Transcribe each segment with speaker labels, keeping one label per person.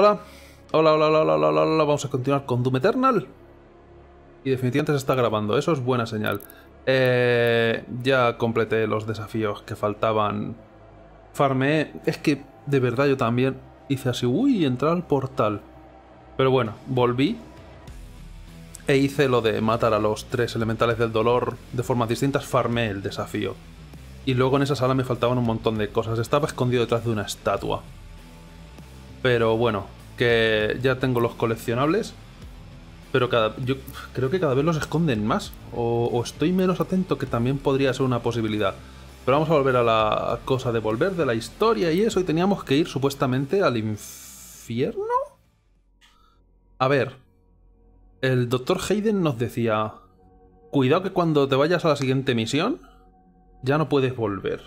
Speaker 1: Hola. Hola, hola, hola, hola, hola, hola. Vamos a continuar con Doom Eternal. Y definitivamente se está grabando. Eso es buena señal. Eh, ya completé los desafíos que faltaban. Farmé. Es que de verdad yo también hice así. Uy, entrar al portal. Pero bueno, volví. E hice lo de matar a los tres elementales del dolor de formas distintas. Farmé el desafío. Y luego en esa sala me faltaban un montón de cosas. Estaba escondido detrás de una estatua. Pero bueno, que ya tengo los coleccionables. Pero yo creo que cada vez los esconden más. O, o, estoy menos atento, que también podría ser una posibilidad. Pero vamos a volver a la cosa de volver, de la historia y eso. Y teníamos que ir supuestamente al infierno. A ver. El doctor Hayden nos decía... Cuidado que cuando te vayas a la siguiente misión, ya no puedes volver.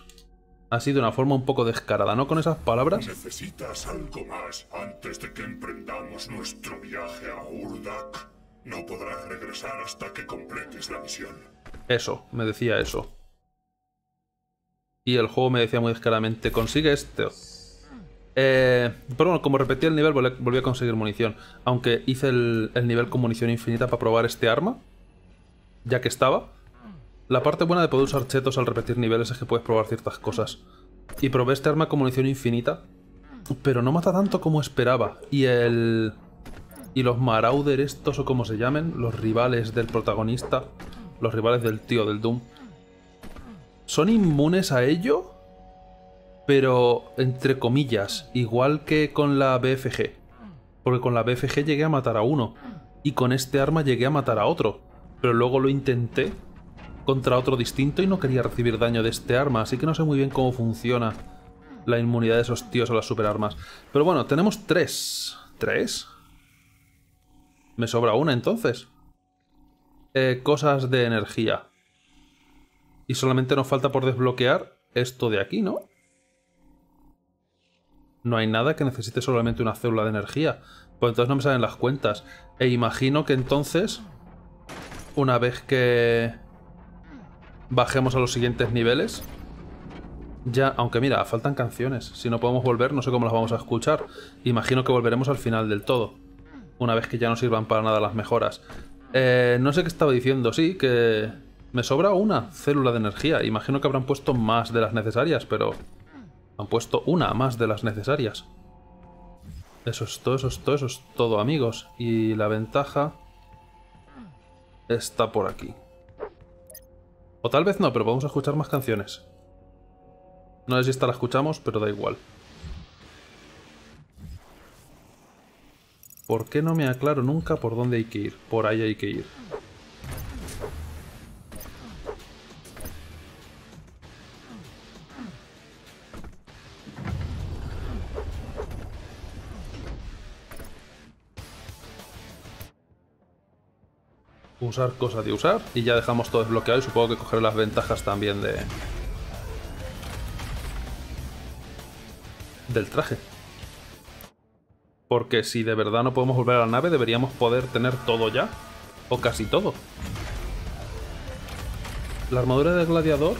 Speaker 1: Así de una forma un poco descarada, ¿no? Con esas palabras.
Speaker 2: ¿Necesitas algo más antes de que emprendamos nuestro viaje a Urdak? No podrás regresar hasta que completes la misión.
Speaker 1: Eso, me decía eso. Y el juego me decía muy descaradamente, consigue este. Eh, pero bueno, como repetí el nivel, volví a conseguir munición. Aunque hice el, el nivel con munición infinita para probar este arma. Ya que estaba. La parte buena de poder usar chetos al repetir niveles es que puedes probar ciertas cosas. Y probé este arma con munición infinita, pero no mata tanto como esperaba. Y el... Y los Marauder estos, o como se llamen, los rivales del protagonista, los rivales del tío del Doom, son inmunes a ello, pero entre comillas, igual que con la BFG. Porque con la BFG llegué a matar a uno, y con este arma llegué a matar a otro. Pero luego lo intenté contra otro distinto y no quería recibir daño de este arma, así que no sé muy bien cómo funciona la inmunidad de esos tíos a las superarmas. Pero bueno, tenemos tres. ¿Tres? Me sobra una entonces. Eh, cosas de energía. Y solamente nos falta por desbloquear esto de aquí, ¿no? No hay nada que necesite solamente una célula de energía. Pues entonces no me salen las cuentas. E imagino que entonces, una vez que bajemos a los siguientes niveles. Ya, aunque mira, faltan canciones. Si no podemos volver, no sé cómo las vamos a escuchar. Imagino que volveremos al final del todo. Una vez que ya no sirvan para nada las mejoras. Eh, no sé qué estaba diciendo, sí, que me sobra una célula de energía. Imagino que habrán puesto más de las necesarias, pero han puesto una más de las necesarias. Eso es todo, eso es todo, eso es todo, amigos. Y la ventaja está por aquí. O tal vez no, pero vamos a escuchar más canciones. No sé si esta la escuchamos, pero da igual. ¿Por qué no me aclaro nunca por dónde hay que ir? Por ahí hay que ir. Usar cosa de usar y ya dejamos todo desbloqueado y supongo que cogeré las ventajas también de del traje. Porque si de verdad no podemos volver a la nave deberíamos poder tener todo ya o casi todo. La armadura de gladiador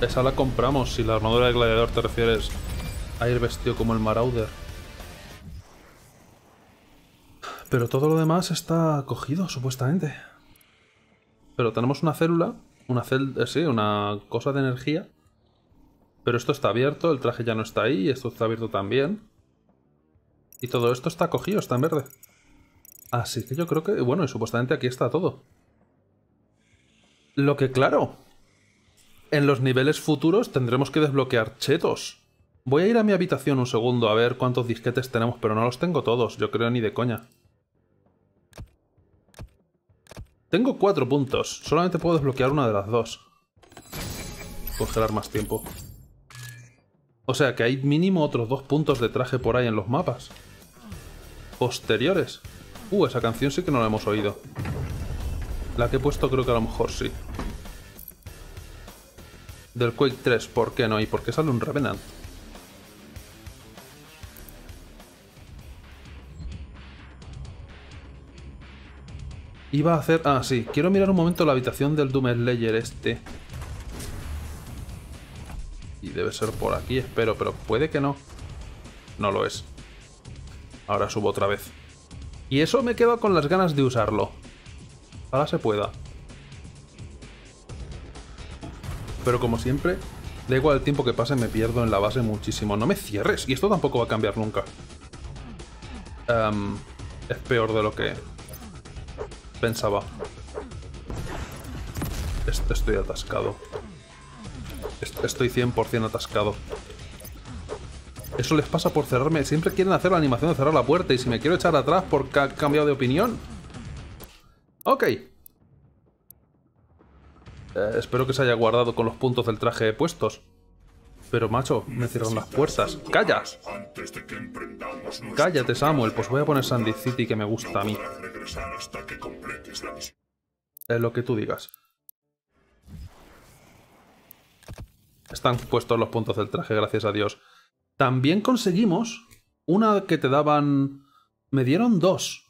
Speaker 1: esa la compramos. Si la armadura de gladiador te refieres a ir vestido como el Marauder Pero todo lo demás está cogido, supuestamente. Pero tenemos una célula, una cel eh, sí, una cosa de energía. Pero esto está abierto, el traje ya no está ahí, esto está abierto también. Y todo esto está cogido, está en verde. Así que yo creo que, bueno, y supuestamente aquí está todo. Lo que claro, en los niveles futuros tendremos que desbloquear chetos. Voy a ir a mi habitación un segundo a ver cuántos disquetes tenemos, pero no los tengo todos, yo creo ni de coña. Tengo cuatro puntos. Solamente puedo desbloquear una de las dos. Congelar más tiempo. O sea que hay mínimo otros dos puntos de traje por ahí en los mapas. Posteriores. Uh, esa canción sí que no la hemos oído. La que he puesto creo que a lo mejor sí. Del Quake 3, ¿por qué no? ¿Y por qué sale un Revenant? Iba a hacer... Ah, sí. Quiero mirar un momento la habitación del Doom Slayer este. Y debe ser por aquí, espero, pero puede que no. No lo es. Ahora subo otra vez. Y eso me quedo con las ganas de usarlo. Ahora se pueda. Pero como siempre, da igual el tiempo que pase, me pierdo en la base muchísimo. No me cierres, y esto tampoco va a cambiar nunca. Em, es peor de lo que pensaba. Estoy atascado. Estoy 100% atascado. Eso les pasa por cerrarme. Siempre quieren hacer la animación de cerrar la puerta. Y si me quiero echar atrás porque ha cambiado de opinión. Ok. Eh, espero que se haya guardado con los puntos del traje puestos. Pero macho, me cierran las puertas. ¡Calla! Cállate, Samuel. Pues voy a poner Sandy City que me gusta a mí. Es lo que tú digas. Están puestos los puntos del traje, gracias a Dios. También conseguimos una que te daban... Me dieron dos.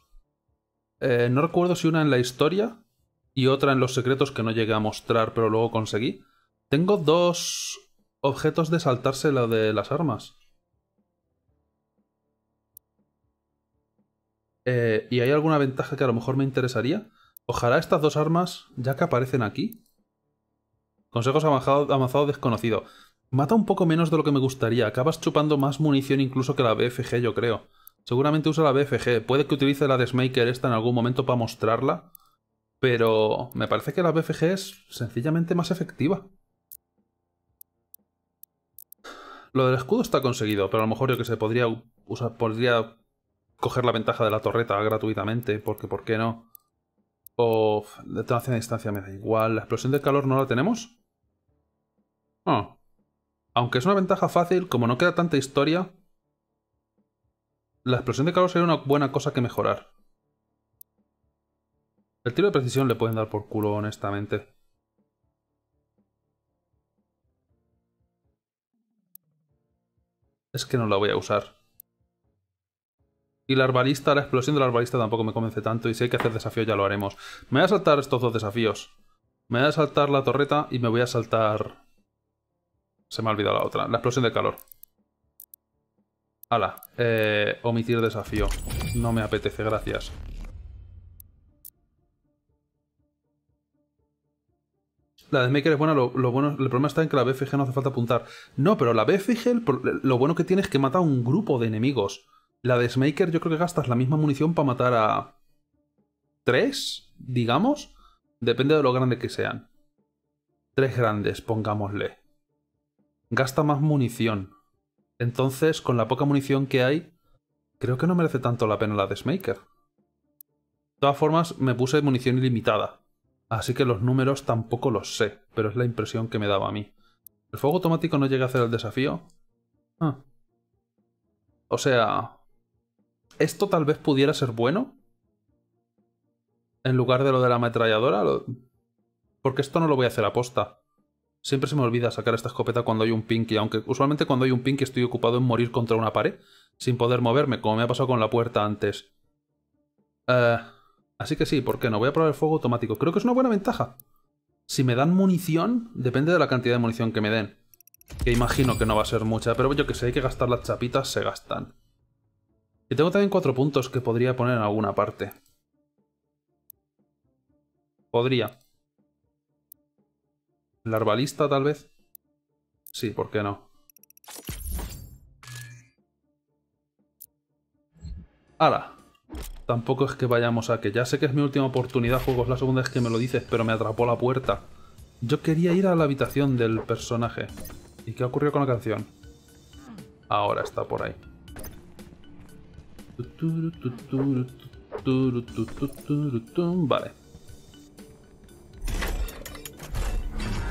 Speaker 1: Eh, no recuerdo si una en la historia y otra en los secretos que no llegué a mostrar, pero luego conseguí. Tengo dos objetos de saltarse lo de las armas. Eh, ¿Y hay alguna ventaja que a lo mejor me interesaría? Ojalá estas dos armas, ya que aparecen aquí, Consejos avanzados desconocido. Mata un poco menos de lo que me gustaría. Acabas chupando más munición incluso que la BFG, yo creo. Seguramente usa la BFG. Puede que utilice la Desmaker esta en algún momento para mostrarla. Pero me parece que la BFG es sencillamente más efectiva. Lo del escudo está conseguido, pero a lo mejor yo que sé, podría usar, podría coger la ventaja de la torreta gratuitamente, porque ¿por qué no? O detonación a distancia me da igual. ¿La explosión de calor no la tenemos? Aunque es una ventaja fácil, como no queda tanta historia, la explosión de calor sería una buena cosa que mejorar. El tiro de precisión le pueden dar por culo, honestamente. Es que no la voy a usar. Y la arbalista, la explosión de la arbalista tampoco me convence tanto. Y si hay que hacer desafío ya lo haremos. Me voy a saltar estos dos desafíos. Me voy a saltar la torreta y me voy a saltar se me ha olvidado la otra. La explosión de calor. Hala. Eh, omitir desafío. No me apetece, gracias. La de es buena, lo, bueno, el problema está en que la BFG no hace falta apuntar. No, pero la BFG lo bueno que tiene es que mata a un grupo de enemigos. La de yo creo que gastas la misma munición para matar a... ¿Tres? Digamos. Depende de lo grande que sean. Tres grandes, pongámosle gasta más munición. Entonces, con la poca munición que hay, creo que no merece tanto la pena la de. De todas formas, me puse munición ilimitada. Así que los números tampoco los sé, pero es la impresión que me daba a mí. ¿El fuego automático no llega a hacer el desafío? Ah. O sea... ¿Esto tal vez pudiera ser bueno? En lugar de lo de la ametralladora. Porque esto no lo voy a hacer a posta. Siempre se me olvida sacar esta escopeta cuando hay un pinky, aunque usualmente cuando hay un pinky estoy ocupado en morir contra una pared, sin poder moverme, como me ha pasado con la puerta antes. Eh, así que sí, ¿por qué no? Voy a probar el fuego automático. Creo que es una buena ventaja. Si me dan munición, depende de la cantidad de munición que me den. Que imagino que no va a ser mucha, pero yo que sé, hay que gastar las chapitas, se gastan. Y tengo también cuatro puntos que podría poner en alguna parte. Podría. ¿La arbalista, tal vez? Sí, ¿por qué no? ¡Hala! Tampoco es que vayamos a que ya sé que es mi última oportunidad, juego, es la segunda vez que me lo dices, pero me atrapó la puerta. Yo quería ir a la habitación del personaje. ¿Y qué ocurrió con la canción? Ahora está por ahí. Vale.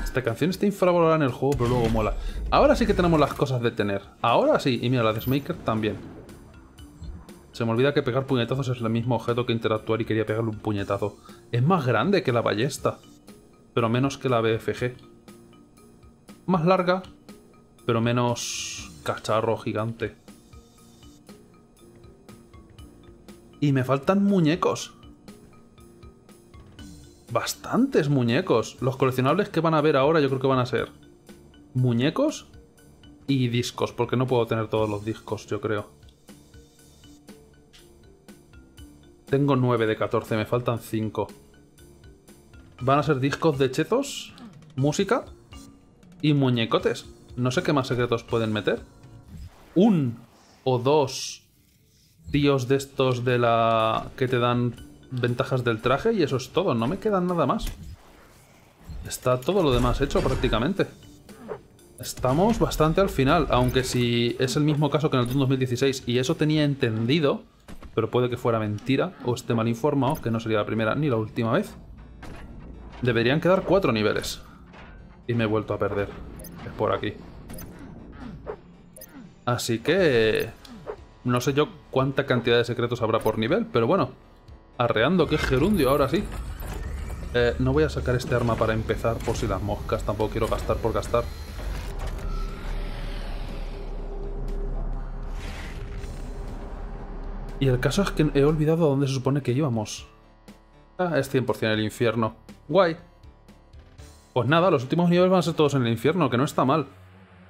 Speaker 1: Esta canción está infravalorada en el juego, pero luego mola. Ahora sí que tenemos las cosas de tener. Ahora sí. Y mira, la de Smaker también. Se me olvida que pegar puñetazos es el mismo objeto que interactuar y quería pegarle un puñetazo. Es más grande que la ballesta. Pero menos que la BFG. Más larga, pero menos cacharro gigante. Y me faltan muñecos bastantes muñecos. Los coleccionables que van a ver ahora yo creo que van a ser muñecos y discos, porque no puedo tener todos los discos, yo creo. Tengo 9 de 14, me faltan 5. Van a ser discos de chetos, música y muñecotes. No sé qué más secretos pueden meter. Un o dos tíos de estos de la... que te dan ventajas del traje y eso es todo. No me quedan nada más. Está todo lo demás hecho prácticamente. Estamos bastante al final, aunque si es el mismo caso que en el Doom 2016 y eso tenía entendido, pero puede que fuera mentira o esté mal informado, que no sería la primera ni la última vez. Deberían quedar cuatro niveles. Y me he vuelto a perder. Es por aquí. Así que... No sé yo cuánta cantidad de secretos habrá por nivel, pero bueno. Arreando, que gerundio, ahora sí. Eh, no voy a sacar este arma para empezar por si las moscas, tampoco quiero gastar por gastar. Y el caso es que he olvidado a dónde se supone que íbamos. Ah, es 100% el infierno. Guay. Pues nada, los últimos niveles van a ser todos en el infierno, que no está mal.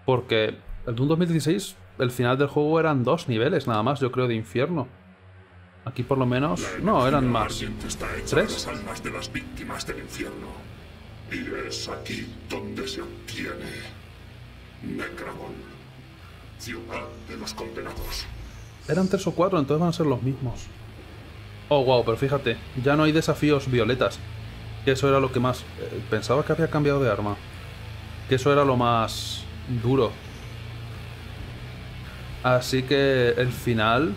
Speaker 1: Porque el Doom 2016, el final del juego eran dos niveles nada más, yo creo, de infierno. Aquí por lo menos... No, eran más. ¿Tres?
Speaker 2: almas de las víctimas del infierno. Y es aquí donde se obtiene Necramon, ciudad de los condenados.
Speaker 1: Eran tres o cuatro, entonces van a ser los mismos. Oh, wow, pero fíjate, ya no hay desafíos violetas. Que eso era lo que más... eh, pensaba que había cambiado de arma. Que eso era lo más duro. Así que el final...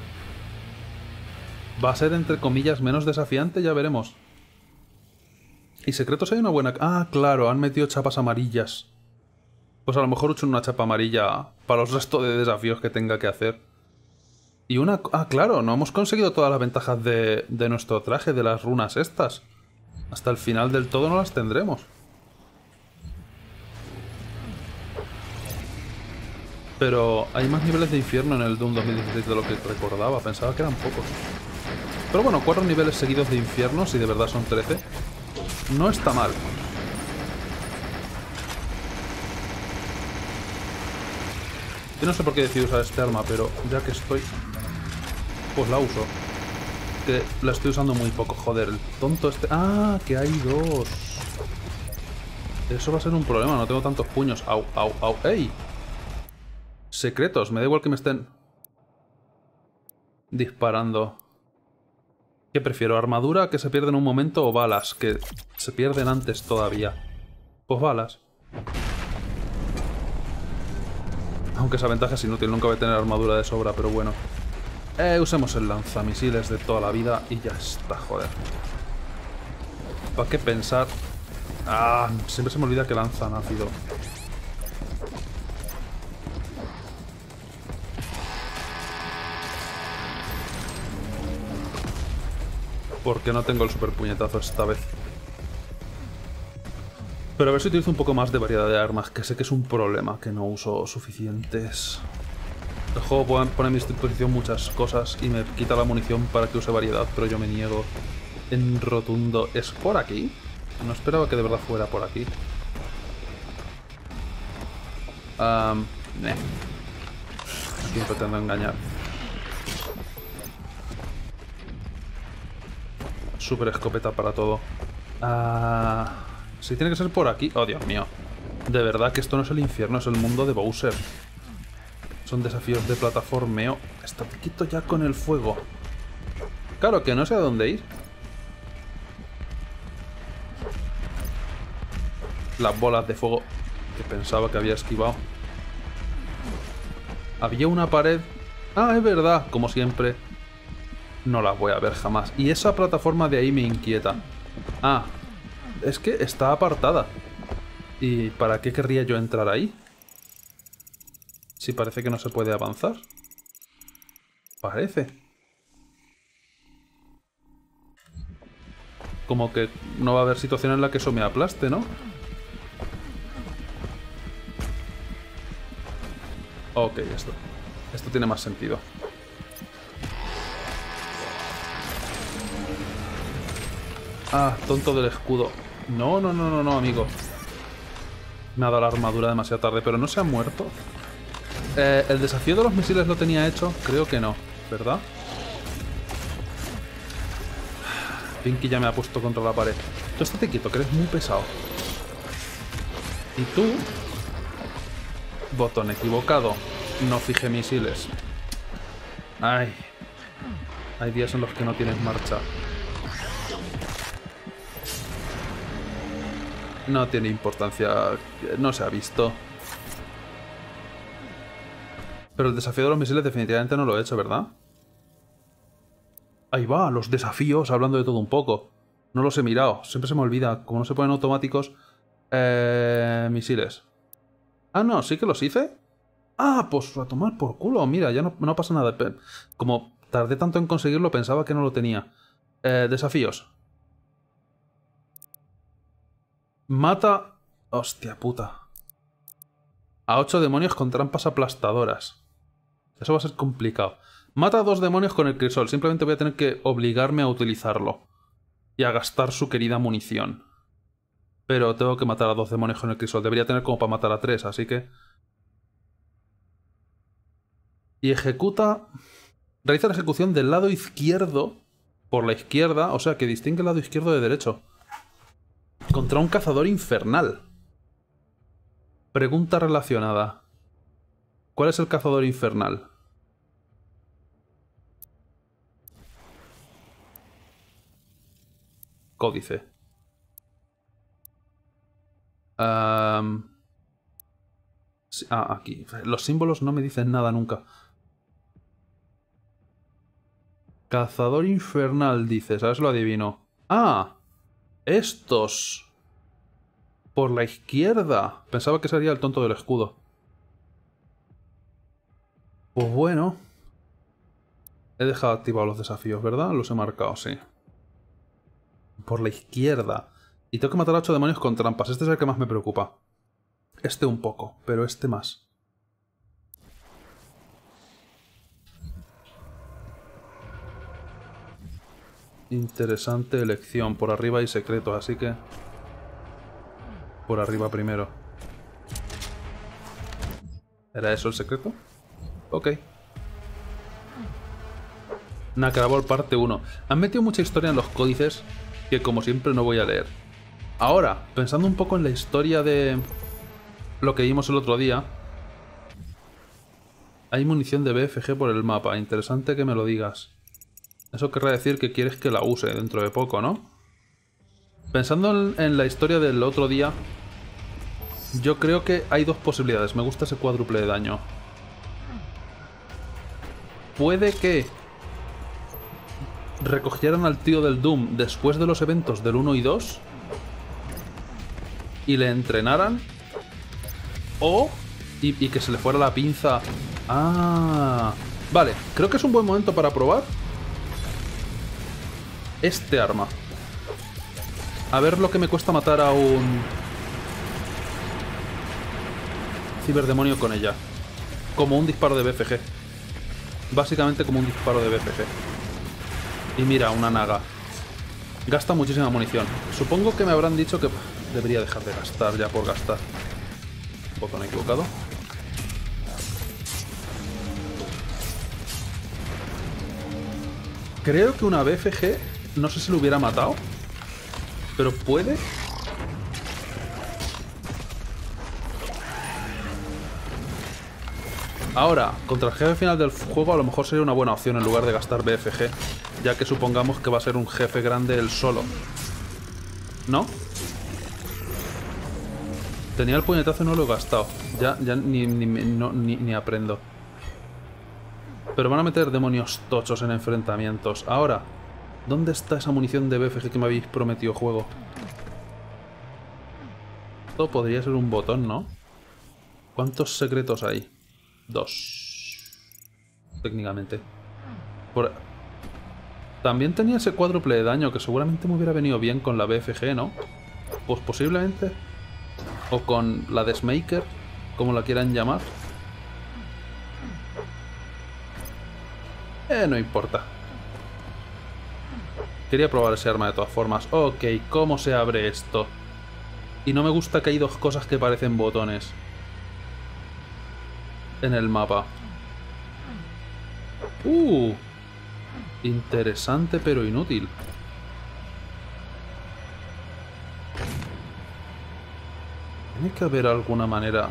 Speaker 1: Va a ser, entre comillas, menos desafiante, ya veremos. Y secretos hay una buena... Ah, claro, han metido chapas amarillas. Pues a lo mejor uso una chapa amarilla para los restos de desafíos que tenga que hacer. Y una... Ah, claro, no hemos conseguido todas las ventajas de, de nuestro traje, de las runas estas. Hasta el final del todo no las tendremos. Pero hay más niveles de infierno en el Doom 2016 de lo que recordaba. Pensaba que eran pocos. Pero bueno, cuatro niveles seguidos de infierno, si de verdad son 13. No está mal. Yo no sé por qué decidí usar este arma, pero ya que estoy... Pues la uso. Que la estoy usando muy poco, joder. El tonto este... ¡Ah! Que hay dos. Eso va a ser un problema, no tengo tantos puños. ¡Au, au, au! ¡Ey! Secretos, me da igual que me estén... Disparando. ¿Qué prefiero? ¿Armadura que se pierde en un momento o balas que se pierden antes todavía? Pues balas. Aunque esa ventaja es inútil, nunca voy a tener armadura de sobra, pero bueno. Eh, usemos el lanzamisiles de toda la vida y ya está, joder. ¿Para qué pensar? Ah, siempre se me olvida que lanzan ácido. Porque no tengo el super puñetazo esta vez. Pero a ver si utilizo un poco más de variedad de armas, que sé que es un problema, que no uso suficientes. El juego pone pone a mi disposición muchas cosas y me quita la munición para que use variedad, pero yo me niego en rotundo. ¿Es por aquí? No esperaba que de verdad fuera por aquí. Um, eh. ¿Quién pretendo engañar? Super escopeta para todo. Ah, si tiene que ser por aquí. Oh, Dios mío. De verdad que esto no es el infierno, es el mundo de Bowser. Son desafíos de plataformeo. Está quito ya con el fuego. Claro que no sé a dónde ir. Las bolas de fuego que pensaba que había esquivado. Había una pared. Ah, es verdad, como siempre. No las voy a ver jamás. Y esa plataforma de ahí me inquieta. Ah, es que está apartada. ¿Y para qué querría yo entrar ahí? Si parece que no se puede avanzar. Parece. Como que no va a haber situación en la que eso me aplaste, ¿no? Ok, esto. Esto tiene más sentido. Ah, tonto del escudo. No, no, no, no, no, amigo. Me ha dado la armadura demasiado tarde, pero no se ha muerto. Eh, ¿El desafío de los misiles lo tenía hecho? Creo que no, ¿verdad? Pinky ya me ha puesto contra la pared. Tú estate quieto, que eres muy pesado. Y tú... Botón equivocado. No fije misiles. Ay. Hay días en los que no tienes marcha. No tiene importancia. No se ha visto. Pero el desafío de los misiles definitivamente no lo he hecho, ¿verdad? Ahí va, los desafíos, hablando de todo un poco. No los he mirado, siempre se me olvida. Como no se ponen automáticos... Eh, misiles. Ah, no, sí que los hice. Ah, pues a tomar por culo. Mira, ya no, no pasa nada. Como tardé tanto en conseguirlo, pensaba que no lo tenía. Eh, desafíos. Mata... Hostia puta. A ocho demonios con trampas aplastadoras. Eso va a ser complicado. Mata a dos demonios con el crisol. Simplemente voy a tener que obligarme a utilizarlo. Y a gastar su querida munición. Pero tengo que matar a dos demonios con el crisol. Debería tener como para matar a tres, así que... Y ejecuta... Realiza la ejecución del lado izquierdo por la izquierda, o sea que distingue el lado izquierdo de derecho. Contra un cazador infernal. Pregunta relacionada. ¿Cuál es el cazador infernal? Códice. ah, aquí. Los símbolos no me dicen nada nunca. Cazador infernal, dice. ¿Sabes lo adivino? ¡Ah! Estos. Por la izquierda. Pensaba que sería el tonto del escudo. Pues bueno. He dejado activados los desafíos, ¿verdad? Los he marcado, sí. Por la izquierda. Y tengo que matar a ocho demonios con trampas. Este es el que más me preocupa. Este un poco, pero este más. Interesante elección. Por arriba hay secretos, así que... Por arriba primero. ¿Era eso el secreto? Ok. Nakrabol parte 1. Han metido mucha historia en los códices que como siempre no voy a leer. Ahora, pensando un poco en la historia de lo que vimos el otro día, hay munición de BFG por el mapa. Interesante que me lo digas. Eso querrá decir que quieres que la use dentro de poco, ¿no? Pensando en, la historia del otro día, yo creo que hay dos posibilidades. Me gusta ese cuádruple de daño. Puede que recogieran al tío del Doom después de los eventos del 1 y 2 y le entrenaran o y, que se le fuera la pinza. Ah, vale, creo que es un buen momento para probar este arma. A ver lo que me cuesta matar a un ciberdemonio con ella. Como un disparo de BFG. Básicamente como un disparo de BFG. Y mira, una naga. Gasta muchísima munición. Supongo que me habrán dicho que debería dejar de gastar ya por gastar. Botón equivocado. Creo que una BFG, no sé si lo hubiera matado, pero puede. Ahora, contra el jefe final del juego a lo mejor sería una buena opción en lugar de gastar BFG, ya que supongamos que va a ser un jefe grande él solo. ¿No? Tenía el puñetazo y no lo he gastado. Ya, ya ni, ni aprendo. Pero van a meter demonios tochos en enfrentamientos. Ahora, ¿dónde está esa munición de BFG que me habéis prometido juego? Esto podría ser un botón, ¿no? ¿Cuántos secretos hay? Dos. Técnicamente. También tenía ese cuádruple de daño que seguramente me hubiera venido bien con la BFG, ¿no? Pues posiblemente. O con la Desmaker, como la quieran llamar. Eh, no importa. Quería probar ese arma de todas formas. Ok, ¿cómo se abre esto? Y no me gusta que hay dos cosas que parecen botones. En el mapa. Uh, interesante pero inútil. Tiene que haber alguna manera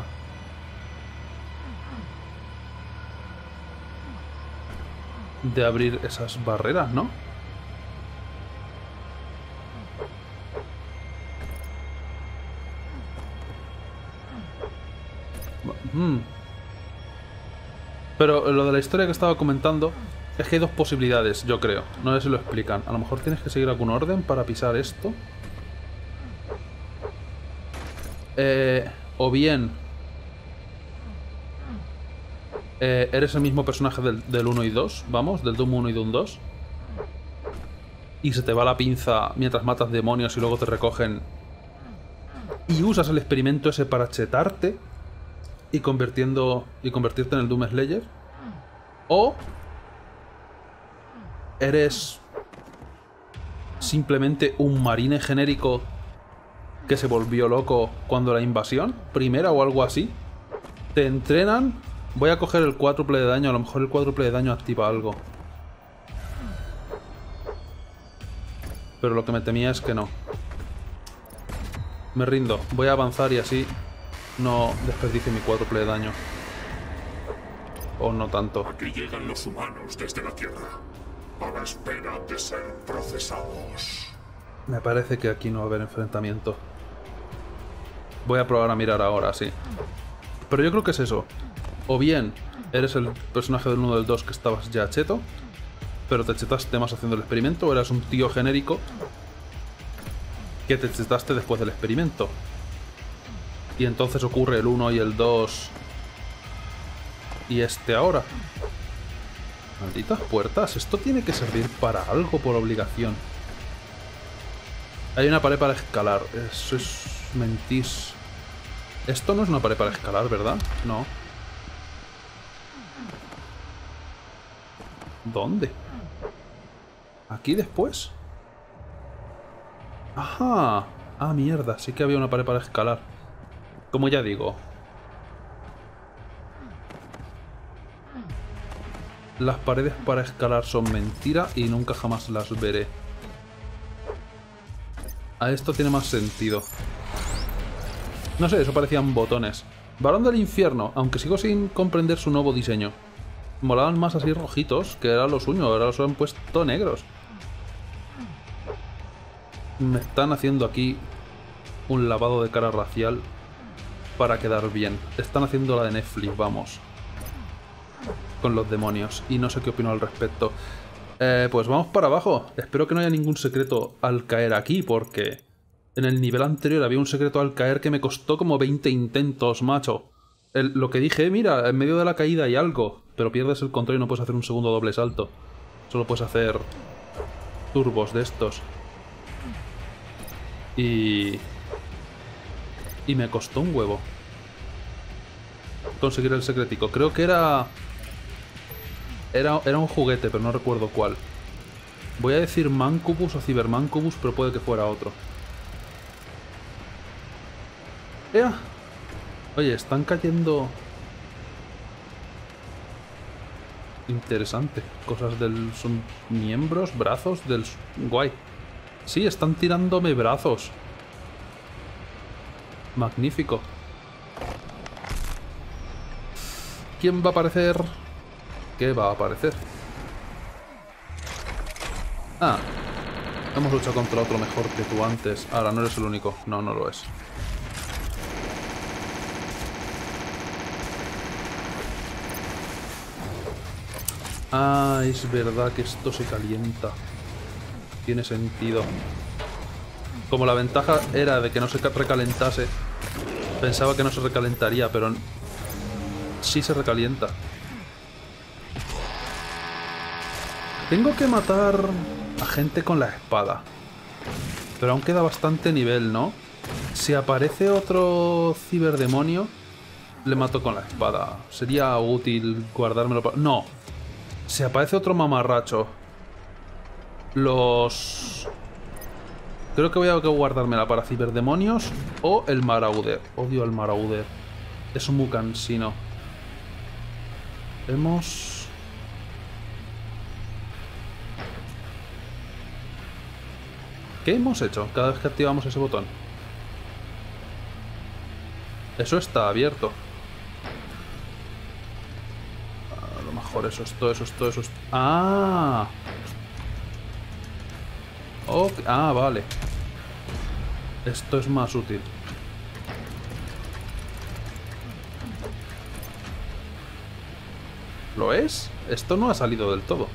Speaker 1: de abrir esas barreras, ¿no? Mm. Pero lo de la historia que estaba comentando es que hay dos posibilidades, yo creo. No sé si lo explican. A lo mejor tienes que seguir algún orden para pisar esto. Eh, o bien... Eh, eres el mismo personaje del, del 1 y 2, vamos, del Doom 1 y Doom 2. Y se te va la pinza mientras matas demonios y luego te recogen. Y usas el experimento ese para chetarte y convirtiendo y convertirte en el Doom Slayer. O eres simplemente un marine genérico que se volvió loco cuando la invasión primera o algo así. Te entrenan voy a coger el cuádruple de daño a lo mejor el cuádruple de daño activa algo. Pero lo que me temía es que no. Me rindo voy a avanzar y así no desperdicie mi cuádruple de daño. O no tanto.
Speaker 2: Aquí llegan los humanos desde la Tierra, a la espera de ser procesados.
Speaker 1: Me parece que aquí no va a haber enfrentamiento. Voy a probar a mirar ahora, sí. Pero yo creo que es eso. O bien eres el personaje del 1 del 2 que estabas ya cheto, pero te chetaste más haciendo el experimento, o eras un tío genérico que te chetaste después del experimento. Y entonces ocurre el 1 y el 2. Y este ahora. Malditas puertas, esto tiene que servir para algo por obligación. Hay una pared para escalar, eso es mentís. Esto no es una pared para escalar, ¿verdad? No. ¿Dónde? ¿Aquí después? Ajá. Ah, mierda, sí que había una pared para escalar. Como ya digo. Las paredes para escalar son mentira y nunca jamás las veré. A esto tiene más sentido. No sé, eso parecían botones. Varón del infierno, aunque sigo sin comprender su nuevo diseño. Molaban más así rojitos, que era lo suyo, ahora los han puesto negros. Me están haciendo aquí un lavado de cara racial para quedar bien. Están haciendo la de Netflix, vamos. Con los demonios. Y no sé qué opino al respecto. Eh, pues vamos para abajo. Espero que no haya ningún secreto al caer aquí, porque... En el nivel anterior había un secreto al caer que me costó como 20 intentos, macho. lo que dije, mira, en medio de la caída hay algo, pero pierdes el control y no puedes hacer un segundo doble salto. Solo puedes hacer turbos de estos. Y... Y me costó un huevo conseguir el secretico. Creo que era... Era, era un juguete, pero no recuerdo cuál. Voy a decir Mancubus o Cybermancubus, pero puede que fuera otro. ¡Ea! Oye, están cayendo... Interesante. Cosas del... Son miembros, brazos del... Guay. Sí, están tirándome brazos. Magnífico. ¿Quién va a aparecer? ¿Qué va a aparecer? Ah. Hemos luchado contra otro mejor que tú antes. Ahora, no eres el único. No, no lo es. Ah, es verdad que esto se calienta. Tiene sentido. Como la ventaja era de que no se recalentase, pensaba que no se recalentaría, pero sí se recalienta. Tengo que matar a gente con la espada. Pero aún queda bastante nivel, ¿no? Si aparece otro ciberdemonio, le mato con la espada. Sería útil guardármelo para... No. Si aparece otro mamarracho, los Creo que voy a guardármela para ciberdemonios o el marauder. Odio al marauder. Es un muy cansino. Hemos... ¿Qué hemos hecho cada vez que activamos ese botón? Eso está abierto. A lo mejor eso es todo, eso es todo, eso es... ¡Ah! Ok, Ah, vale. Esto es más útil. ¿Lo es? Esto no ha salido del todo.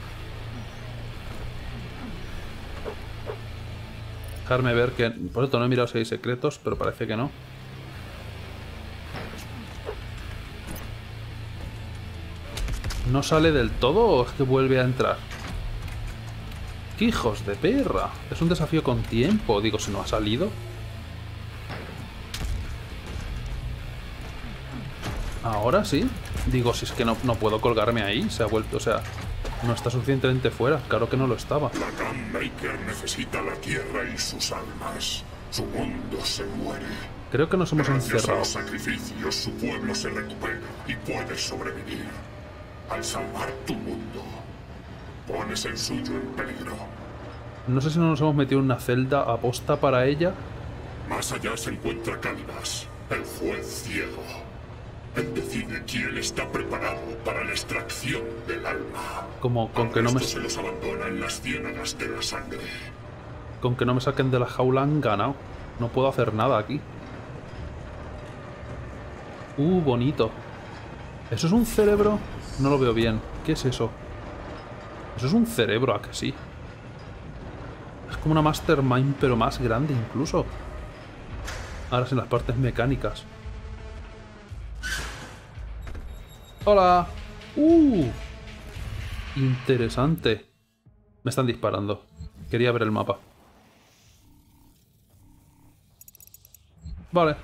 Speaker 1: Dejarme ver que... Por cierto, no he mirado si hay secretos, pero parece que no. ¿No sale del todo o es que vuelve a entrar? ¡Qué hijos de perra! Es un desafío con tiempo. Digo, si no ha salido. Ahora sí. Digo, si es que no, no puedo colgarme ahí. Se ha vuelto, o sea... No está suficientemente fuera. Claro que no lo estaba.
Speaker 2: La Gun Maker necesita la tierra y sus almas. Su mundo se muere.
Speaker 1: Creo que nos hemos
Speaker 2: Gracias a
Speaker 1: encerrado.
Speaker 2: los sacrificios, su pueblo se recupera y puede sobrevivir. Al salvar tu mundo, pones el suyo en peligro.
Speaker 1: No sé si no nos hemos metido en una celda aposta para ella.
Speaker 2: Más allá se encuentra Calibas, el juez ciego. Él decide quién está preparado para la extracción del alma.
Speaker 1: Como con que no me,
Speaker 2: se los abandona en las ciénagas de la sangre.
Speaker 1: con que no me saquen de la jaula han ganado. No puedo hacer nada aquí. Uh, bonito. ¿Eso es un cerebro? No lo veo bien. ¿Qué es eso? Eso es un cerebro, ¿a que sí? Es como una Mastermind, pero más grande incluso. Ahora sin las partes mecánicas. ¡Hola! ¡Uh! Interesante. Me están disparando. Quería ver el mapa. Vale.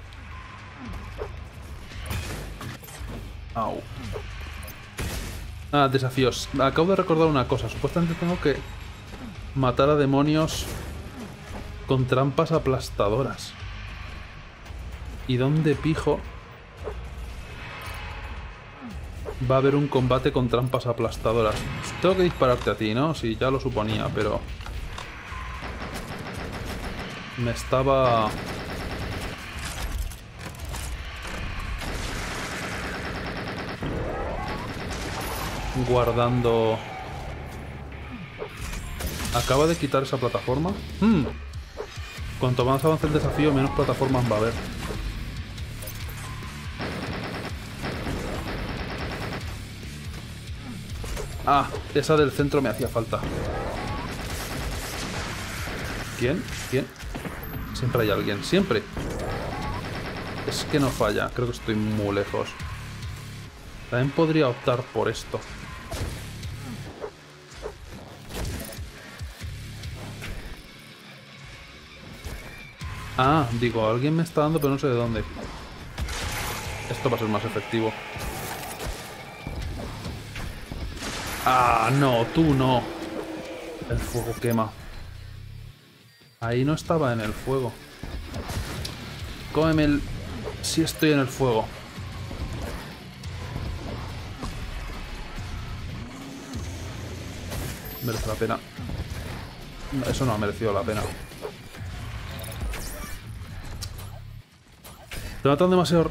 Speaker 1: Au. Ah, desafíos. Acabo de recordar una cosa. Supuestamente tengo que matar a demonios con trampas aplastadoras. ¿Y dónde pijo? Va a haber un combate con trampas aplastadoras. Tengo que dispararte a ti, ¿no? Sí, ya lo suponía, pero... Me estaba... Guardando... ¿Acaba de quitar esa plataforma? Hmm. Cuanto más avance el desafío, menos plataformas va a haber. Ah, esa del centro me hacía falta. ¿Quién? ¿Quién? Siempre hay alguien, siempre. Es que no falla, creo que estoy muy lejos. También podría optar por esto. Ah, digo, alguien me está dando, pero no sé de dónde. Esto va a ser más efectivo. Ah, no, tú no. El fuego quema. Ahí no estaba en el fuego. Cómeme el... Si estoy en el fuego. Merece la pena. Eso no ha merecido la pena. Te matan demasiado...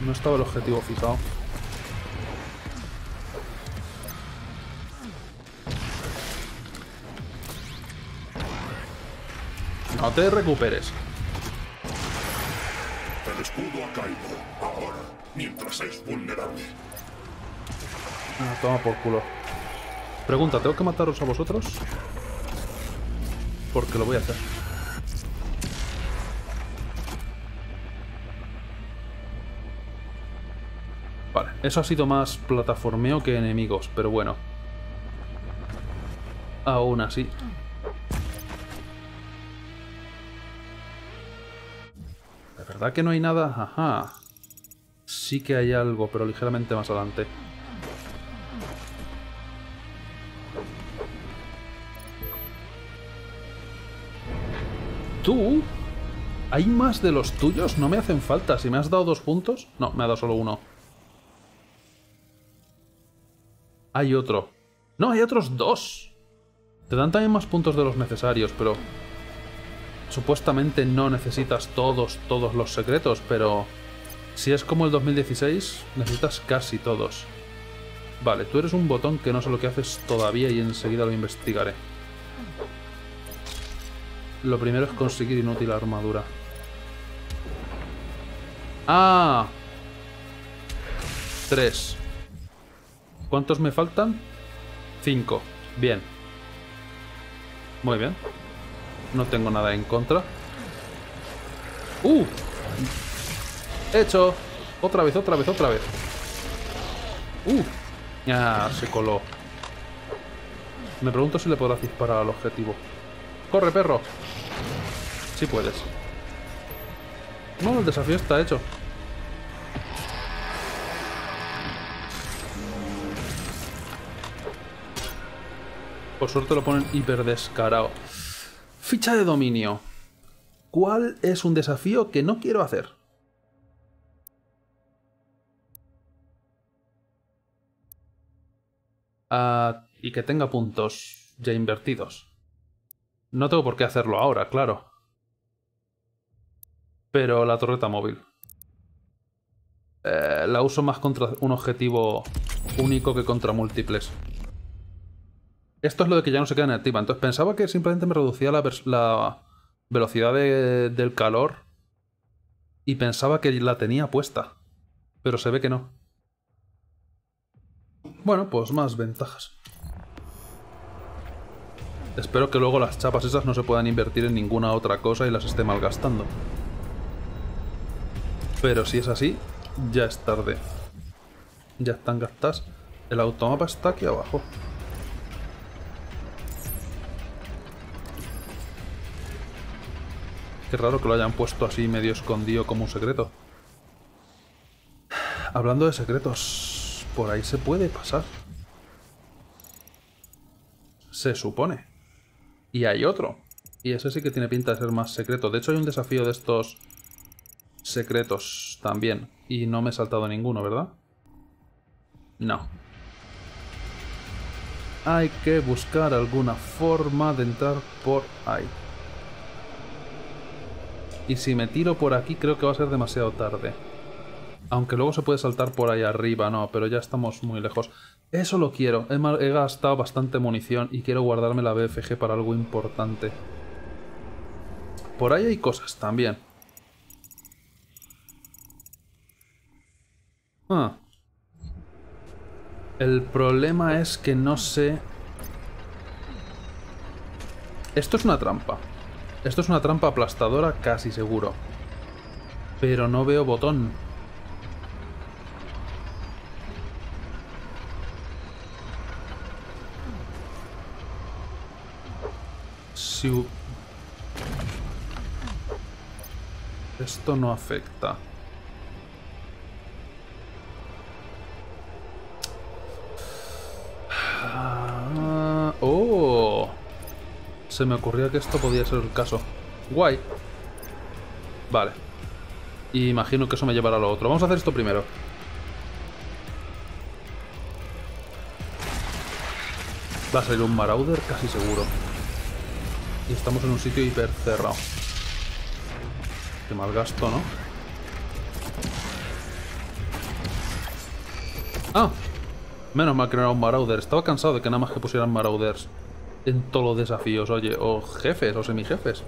Speaker 1: No estaba el objetivo fijado. No te recuperes.
Speaker 2: El escudo ha caído. Ahora, mientras es vulnerable.
Speaker 1: Ah, toma por culo. Pregunta, ¿tengo que mataros a vosotros? Porque lo voy a hacer. Vale, eso ha sido más plataformeo que enemigos, pero bueno. Aún así. Verdad que no hay nada? Ajá. Sí que hay algo, pero ligeramente más adelante. ¿Tú? ¿Hay más de los tuyos? No me hacen falta. Si me has dado dos puntos... No, me ha dado solo uno. Hay otro. No, hay otros dos. Te dan también más puntos de los necesarios, pero... Supuestamente no necesitas todos, todos los secretos, pero... Si es como el 2016, necesitas casi todos. Vale, tú eres un botón que no sé lo que haces todavía y enseguida lo investigaré. Lo primero es conseguir inútil armadura. ¡Ah! Tres. ¿Cuántos me faltan? Cinco. Bien. Muy bien. No tengo nada en contra. ¡Uh! Hecho. Otra vez, otra vez, otra vez. ¡Uh! Ya, se coló. Me pregunto si le podrás disparar al objetivo. ¡Corre, perro! Sí puedes. No, el desafío está hecho. Por suerte lo ponen hiper descarado. Ficha de dominio. ¿Cuál es un desafío que no quiero hacer? Ah, y que tenga puntos ya invertidos. No tengo por qué hacerlo ahora, claro. Pero la torreta móvil. Eh, la uso más contra un objetivo único que contra múltiples. Esto es lo de que ya no se queda inactiva. Entonces pensaba que simplemente me reducía la, velocidad del calor. Y pensaba que la tenía puesta. Pero se ve que no. Bueno, pues más ventajas. Espero que luego las chapas esas no se puedan invertir en ninguna otra cosa y las esté malgastando. Pero si es así, ya es tarde. Ya están gastadas. El automapa está aquí abajo. Raro que lo hayan puesto así medio escondido como un secreto. Hablando de secretos, por ahí se puede pasar. Se supone. Y hay otro. Y ese sí que tiene pinta de ser más secreto. De hecho hay un desafío de estos secretos también. Y no me he saltado ninguno, ¿verdad? No. Hay que buscar alguna forma de entrar por ahí. Y si me tiro por aquí creo que va a ser demasiado tarde. Aunque luego se puede saltar por ahí arriba, no, pero ya estamos muy lejos. Eso lo quiero. He, gastado bastante munición y quiero guardarme la BFG para algo importante. Por ahí hay cosas también. Ah. El problema es que no sé... Esto es una trampa. Esto es una trampa aplastadora casi seguro. Pero no veo botón. Si... Esto no afecta. Ah, ¡Oh! Se me ocurría que esto podía ser el caso. Guay. Vale. Imagino que eso me llevará a lo otro. Vamos a hacer esto primero. Va a salir un Marauder casi seguro. Y estamos en un sitio hiper cerrado. Qué mal gasto, ¿no? Ah, Menos mal que no era un Marauder. Estaba cansado de que nada más que pusieran Marauders en todos los desafíos, oye. O jefes, o semijefes.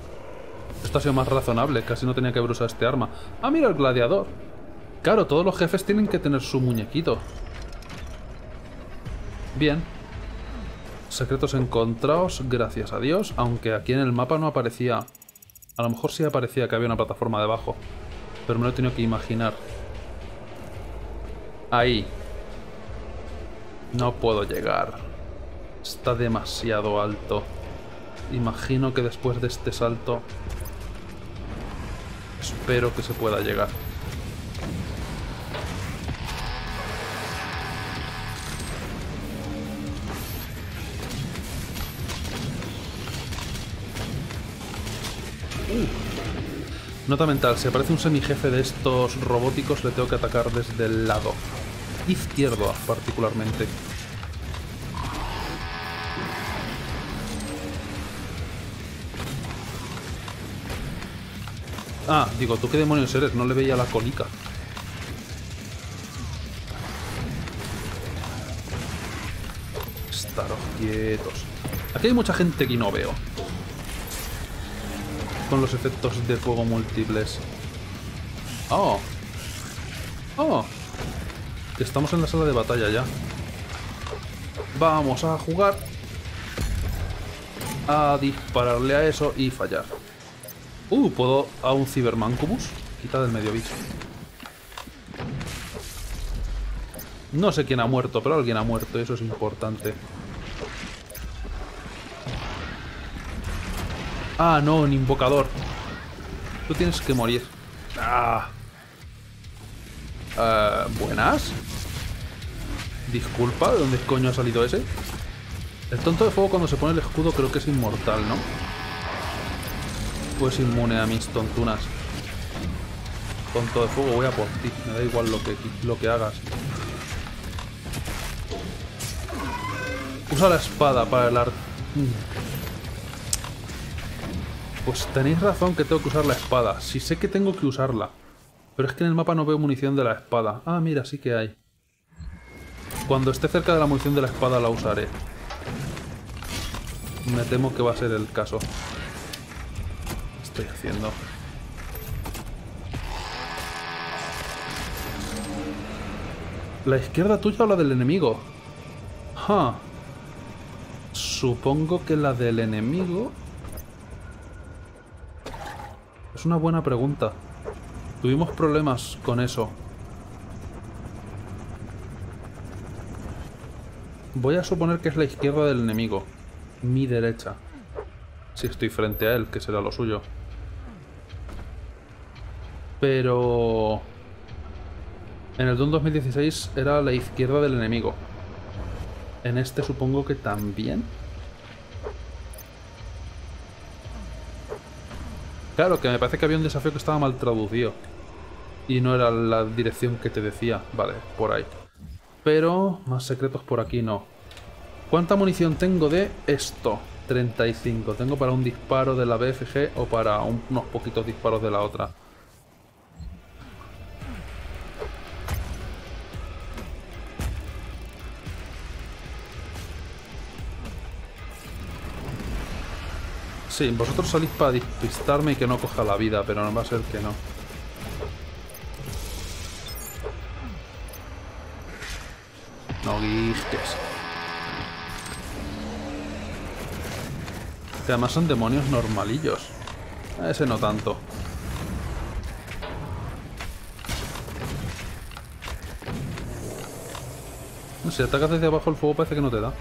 Speaker 1: Esto ha sido más razonable. Casi no tenía que haber usado este arma. Ah, mira el gladiador. Claro, todos los jefes tienen que tener su muñequito. Bien. Secretos encontrados, gracias a Dios. Aunque aquí en el mapa no aparecía... A lo mejor sí aparecía que había una plataforma debajo. Pero me lo he tenido que imaginar. Ahí. No puedo llegar. Está demasiado alto. Imagino que después de este salto... Espero que se pueda llegar. Uh. Nota mental, si aparece un semijefe de estos robóticos le tengo que atacar desde el lado izquierdo particularmente. Ah, digo, ¿tú qué demonios eres? No le veía la colica. Estaros quietos. Aquí hay mucha gente que no veo. Con los efectos de fuego múltiples. Oh. Oh. Estamos en la sala de batalla ya. Vamos a jugar. A dispararle a eso y fallar. Uh, ¿puedo a un Cybermancubus? Quita del medio bicho. No sé quién ha muerto, pero alguien ha muerto, eso es importante. Ah, no, un invocador. Tú tienes que morir. Ah. Eh, Buenas. Disculpa, ¿de dónde coño ha salido ese? El tonto de fuego cuando se pone el escudo creo que es inmortal, ¿no? Pues inmune a mis tontunas. Tonto de fuego, voy a por ti. Me da igual lo que, lo que hagas. Usa la espada para el arte. Pues tenéis razón que tengo que usar la espada. Si sé que tengo que usarla. Pero es que en el mapa no veo munición de la espada. Ah, mira, sí que hay. Cuando esté cerca de la munición de la espada la usaré. Me temo que va a ser el caso. ¿Qué estoy haciendo? ¿La izquierda tuya o la del enemigo? Supongo que la del enemigo... Es una buena pregunta. Tuvimos problemas con eso. Voy a suponer que es la izquierda del enemigo. Mi derecha. Si estoy frente a él, que será lo suyo. Pero... En el Doom 2016 era la izquierda del enemigo. En este supongo que también. Claro, que me parece que había un desafío que estaba mal traducido. Y no era la dirección que te decía. Vale, por ahí. Pero más secretos por aquí no. ¿Cuánta munición tengo de esto? 35. ¿Tengo para un disparo de la BFG o para unos poquitos disparos de la otra? Sí, vosotros salís para despistarme y que no coja la vida, pero no va a ser que no. No guisques. Que además son demonios normalillos. ese no tanto. Si atacas desde abajo el fuego parece que no te da.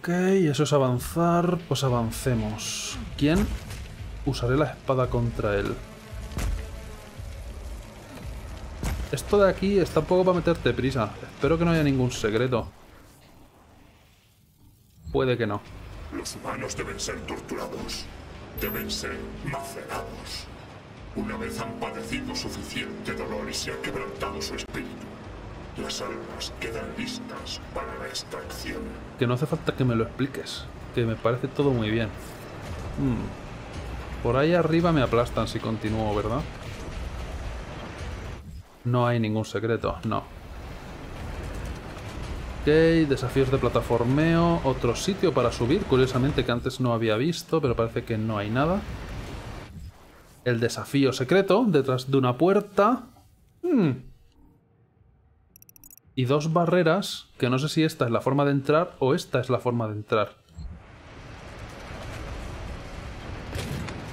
Speaker 1: Ok, eso es avanzar. Pues avancemos. ¿Quién? Usaré la espada contra él. Esto de aquí está un poco para meterte prisa. Espero que no haya ningún secreto. Puede que no.
Speaker 2: Los humanos deben ser torturados. Deben ser macerados. Una vez han padecido suficiente dolor y se ha quebrantado su espíritu, las almas quedan listas para la extracción.
Speaker 1: Que no hace falta que me lo expliques. Que me parece todo muy bien. Hmm. Por ahí arriba me aplastan si continúo, ¿verdad? No hay ningún secreto, no. Ok, desafíos de plataformeo. Otro sitio para subir, curiosamente que antes no había visto, pero parece que no hay nada. El desafío secreto, detrás de una puerta. Hmm. Y dos barreras, que no sé si esta es la forma de entrar o esta es la forma de entrar.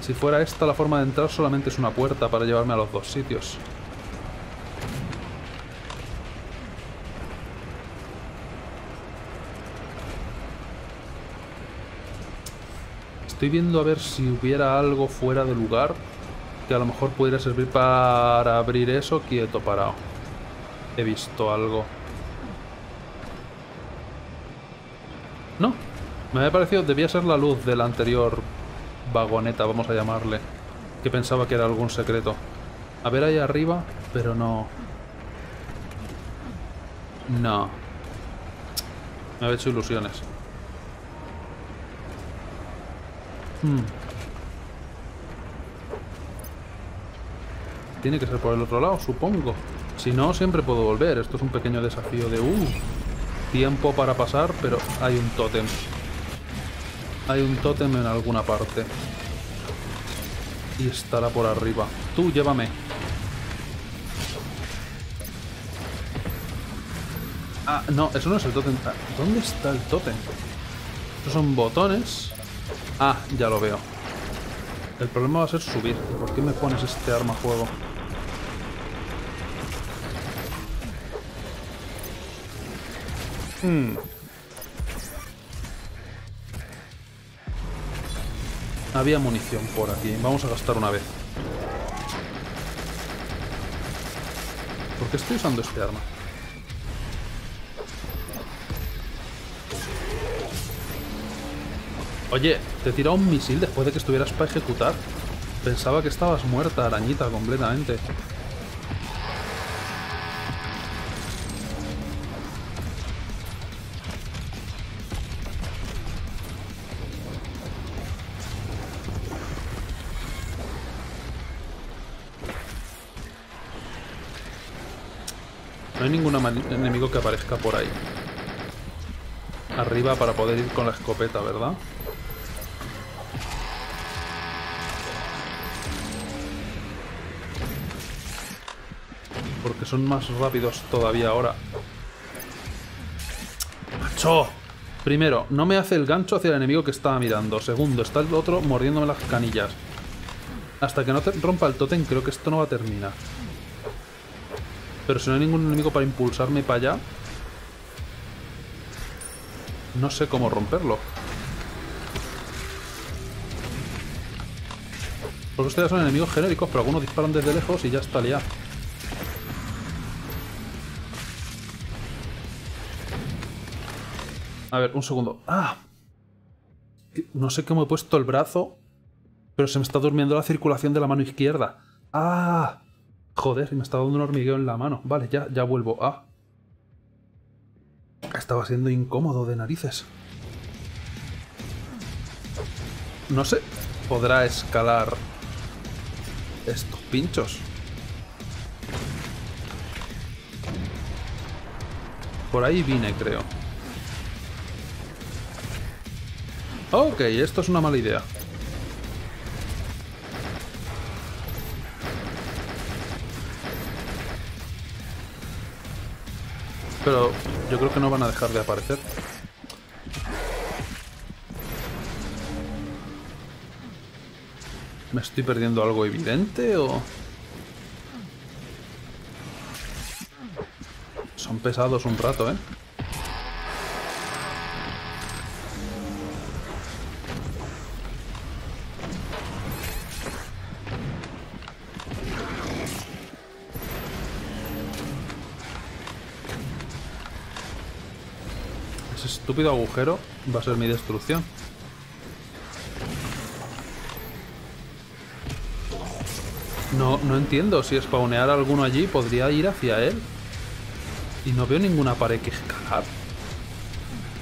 Speaker 1: Si fuera esta la forma de entrar, solamente es una puerta para llevarme a los dos sitios. Estoy viendo a ver si hubiera algo fuera de lugar que a lo mejor pudiera servir para abrir eso quieto, parado. He visto algo. No, me había parecido, debía ser la luz de la anterior vagoneta, vamos a llamarle. Que pensaba que era algún secreto. A ver ahí arriba, pero no. No. Me ha hecho ilusiones. Hmm. Tiene que ser por el otro lado, supongo. Si no, siempre puedo volver. Esto es un pequeño desafío de... Uh, tiempo para pasar, pero hay un tótem. Hay un tótem en alguna parte. Y estará por arriba. Tú, llévame. Ah, no, eso no es el tótem. Ah, ¿Dónde está el tótem? Estos son botones. Ah, ya lo veo. El problema va a ser subir. ¿Por qué me pones este arma a juego? Hmm. Había munición por aquí. Vamos a gastar una vez. ¿Por qué estoy usando este arma? Oye, te tira un misil después de que estuvieras para ejecutar. Pensaba que estabas muerta, arañita, completamente. Enemigo que aparezca por ahí. Arriba para poder ir con la escopeta, ¿verdad? Porque son más rápidos todavía ahora. ¡Macho! Primero, no me hace el gancho hacia el enemigo que estaba mirando. Segundo, está el otro mordiéndome las canillas. Hasta que no rompa el tótem, creo que esto no va a terminar. Pero si no hay ningún enemigo para impulsarme para allá... No sé cómo romperlo. Porque ustedes son enemigos genéricos, pero algunos disparan desde lejos y ya está liado. A ver, un segundo. ¡Ah! No sé cómo he puesto el brazo, pero se me está durmiendo la circulación de la mano izquierda. ¡Ah! Joder, me está dando un hormigueo en la mano. Vale, ya, ya vuelvo. Ah. Estaba siendo incómodo de narices. No sé. ¿Podrá escalar estos pinchos? Por ahí vine, creo. Ok, esto es una mala idea. Pero yo creo que no van a dejar de aparecer. ¿Me estoy perdiendo algo evidente o...? Son pesados un rato, ¿eh? Estúpido agujero va a ser mi destrucción. No, no entiendo. Si spawnear alguno allí, podría ir hacia él. Y no veo ninguna pared que escalar.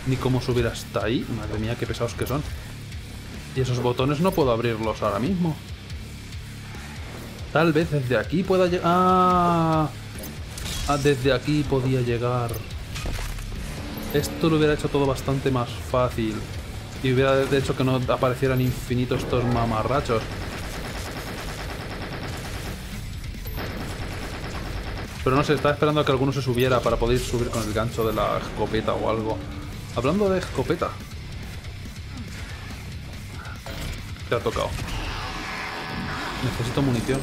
Speaker 1: Ni cómo subir hasta ahí. Madre mía, qué pesados que son. Y esos botones no puedo abrirlos ahora mismo. Tal vez desde aquí pueda llegar... Ah, ah, desde aquí podía llegar... Esto lo hubiera hecho todo bastante más fácil. Y hubiera hecho que no aparecieran infinitos estos mamarrachos. Pero no sé, estaba esperando a que alguno se subiera para poder subir con el gancho de la escopeta o algo. Hablando de escopeta. Te ha tocado. Necesito munición.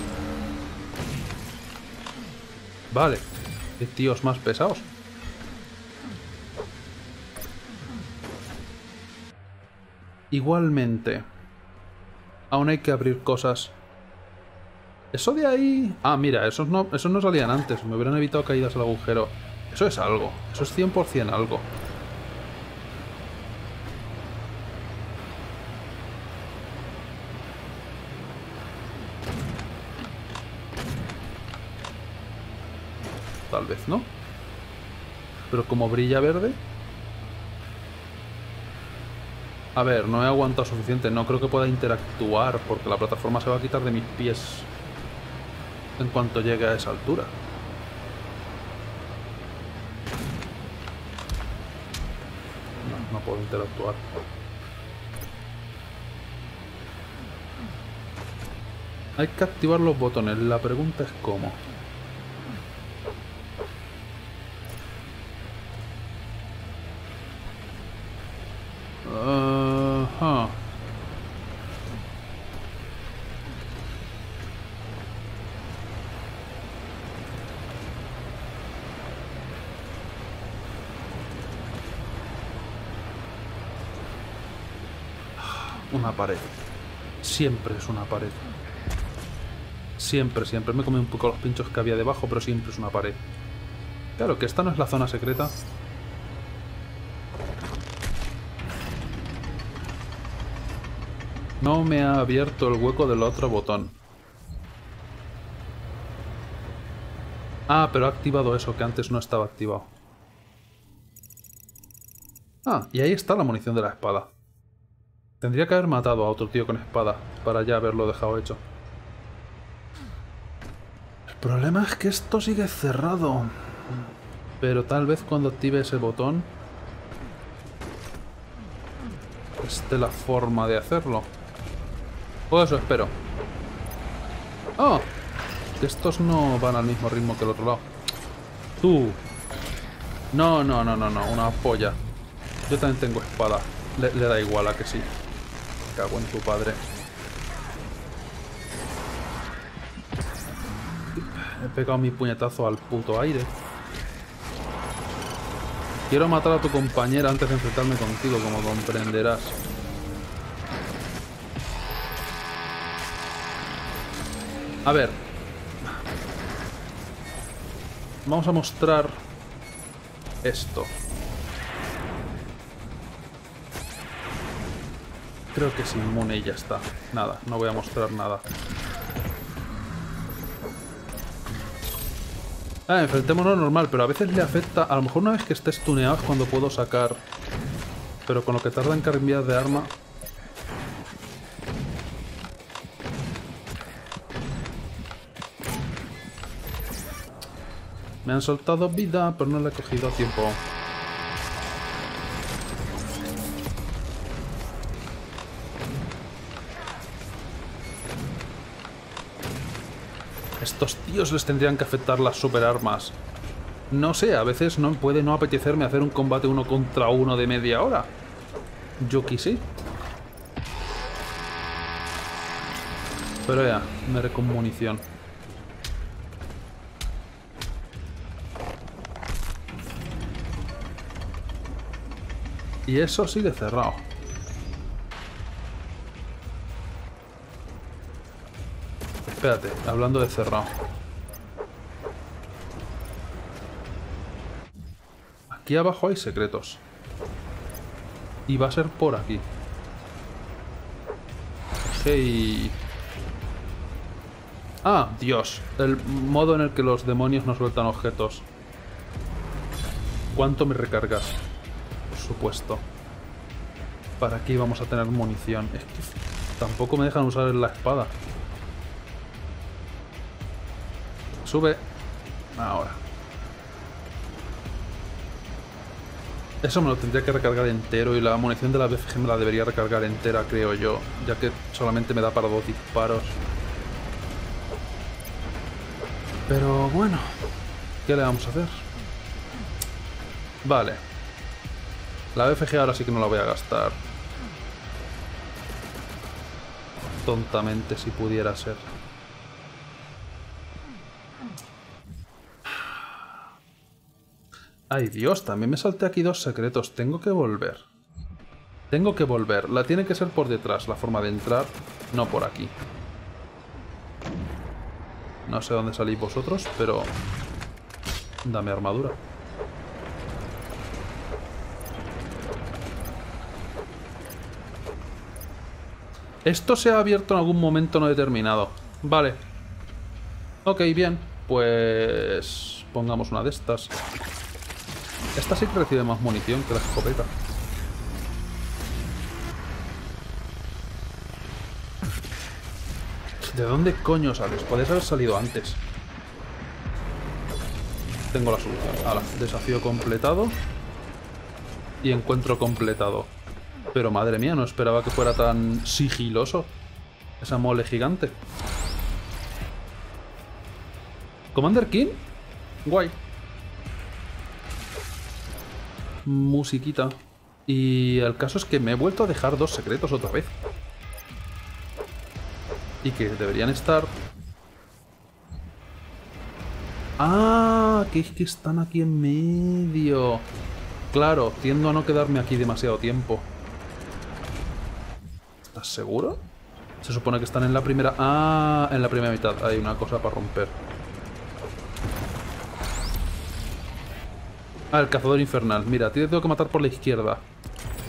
Speaker 1: Vale. Qué tíos más pesados. Igualmente. Aún hay que abrir cosas. Eso de ahí... Ah, mira, esos no, esos no salían antes. Me hubieran evitado caídas al agujero. Eso es algo. Eso es 100% algo. Tal vez no. Pero como brilla verde... A ver, no he aguantado suficiente. No creo que pueda interactuar porque la plataforma se va a quitar de mis pies en cuanto llegue a esa altura. No, no puedo interactuar. Hay que activar los botones. La pregunta es cómo. Una pared. Siempre es una pared. Siempre, siempre. Me comí un poco los pinchos que había debajo, pero siempre es una pared. Claro, que esta no es la zona secreta. No me ha abierto el hueco del otro botón. Ah, pero ha activado eso, que antes no estaba activado. Ah, y ahí está la munición de la espada. Tendría que haber matado a otro tío con espada para ya haberlo dejado hecho. El problema es que esto sigue cerrado. Pero tal vez cuando active ese botón... Esté la forma de hacerlo. O eso espero. ¡Oh! Estos no van al mismo ritmo que el otro lado. ¡Tú! No, no, no, no, no. Una polla. Yo también tengo espada. Le, le da igual a que sí. Cago en tu padre. He pegado mi puñetazo al puto aire. Quiero matar a tu compañera antes de enfrentarme contigo, como comprenderás. A ver. Vamos a mostrar esto. Creo que es inmune y ya está. Nada, no voy a mostrar nada. Ah, enfrentémonos normal, pero a veces le afecta... A lo mejor una vez que estés tuneado es cuando puedo sacar... Pero con lo que tarda en cambiar de arma... Me han soltado vida, pero no le he cogido a tiempo. Estos tíos les tendrían que afectar las superarmas. No sé, a veces no puede no apetecerme hacer un combate uno contra uno de media hora. Yo quise. Pero ya, me con munición. Y eso sigue cerrado. Espérate, hablando de cerrado. Aquí abajo hay secretos. Y va a ser por aquí. Hey. Ah, Dios. El modo en el que los demonios no sueltan objetos. ¿Cuánto me recargas? Supuesto. ¿Para qué vamos a tener munición? Es que tampoco me dejan usar la espada. Sube. Ahora. Eso me lo tendría que recargar entero y la munición de la BFG me la debería recargar entera, creo yo, ya que solamente me da para dos disparos. Pero bueno, ¿qué le vamos a hacer? Vale. La BFG ahora sí que no la voy a gastar. Tontamente, si pudiera ser. Ay Dios, también me salté aquí dos secretos. Tengo que volver. Tengo que volver. La tiene que ser por detrás, la forma de entrar, no por aquí. No sé dónde salís vosotros, pero... Dame armadura. Esto se ha abierto en algún momento no determinado. Vale. Ok, bien. Pues... Pongamos una de estas. Esta sí que recibe más munición que la escopeta. ¿De dónde coño sales? Podrías haber salido antes. Tengo la solución. Ahora, desafío completado. Y encuentro completado. Pero madre mía, no esperaba que fuera tan sigiloso. Esa mole gigante. Commander King. Guay. Musiquita. Y el caso es que me he vuelto a dejar dos secretos otra vez. Y que deberían estar... ¡Ah! Que es que están aquí en medio. Claro, tiendo a no quedarme aquí demasiado tiempo. ¿Estás seguro? Se supone que están en la primera... Ah, en la primera mitad. Hay una cosa para romper. Ah, el cazador infernal. Mira, te tengo que matar por la izquierda.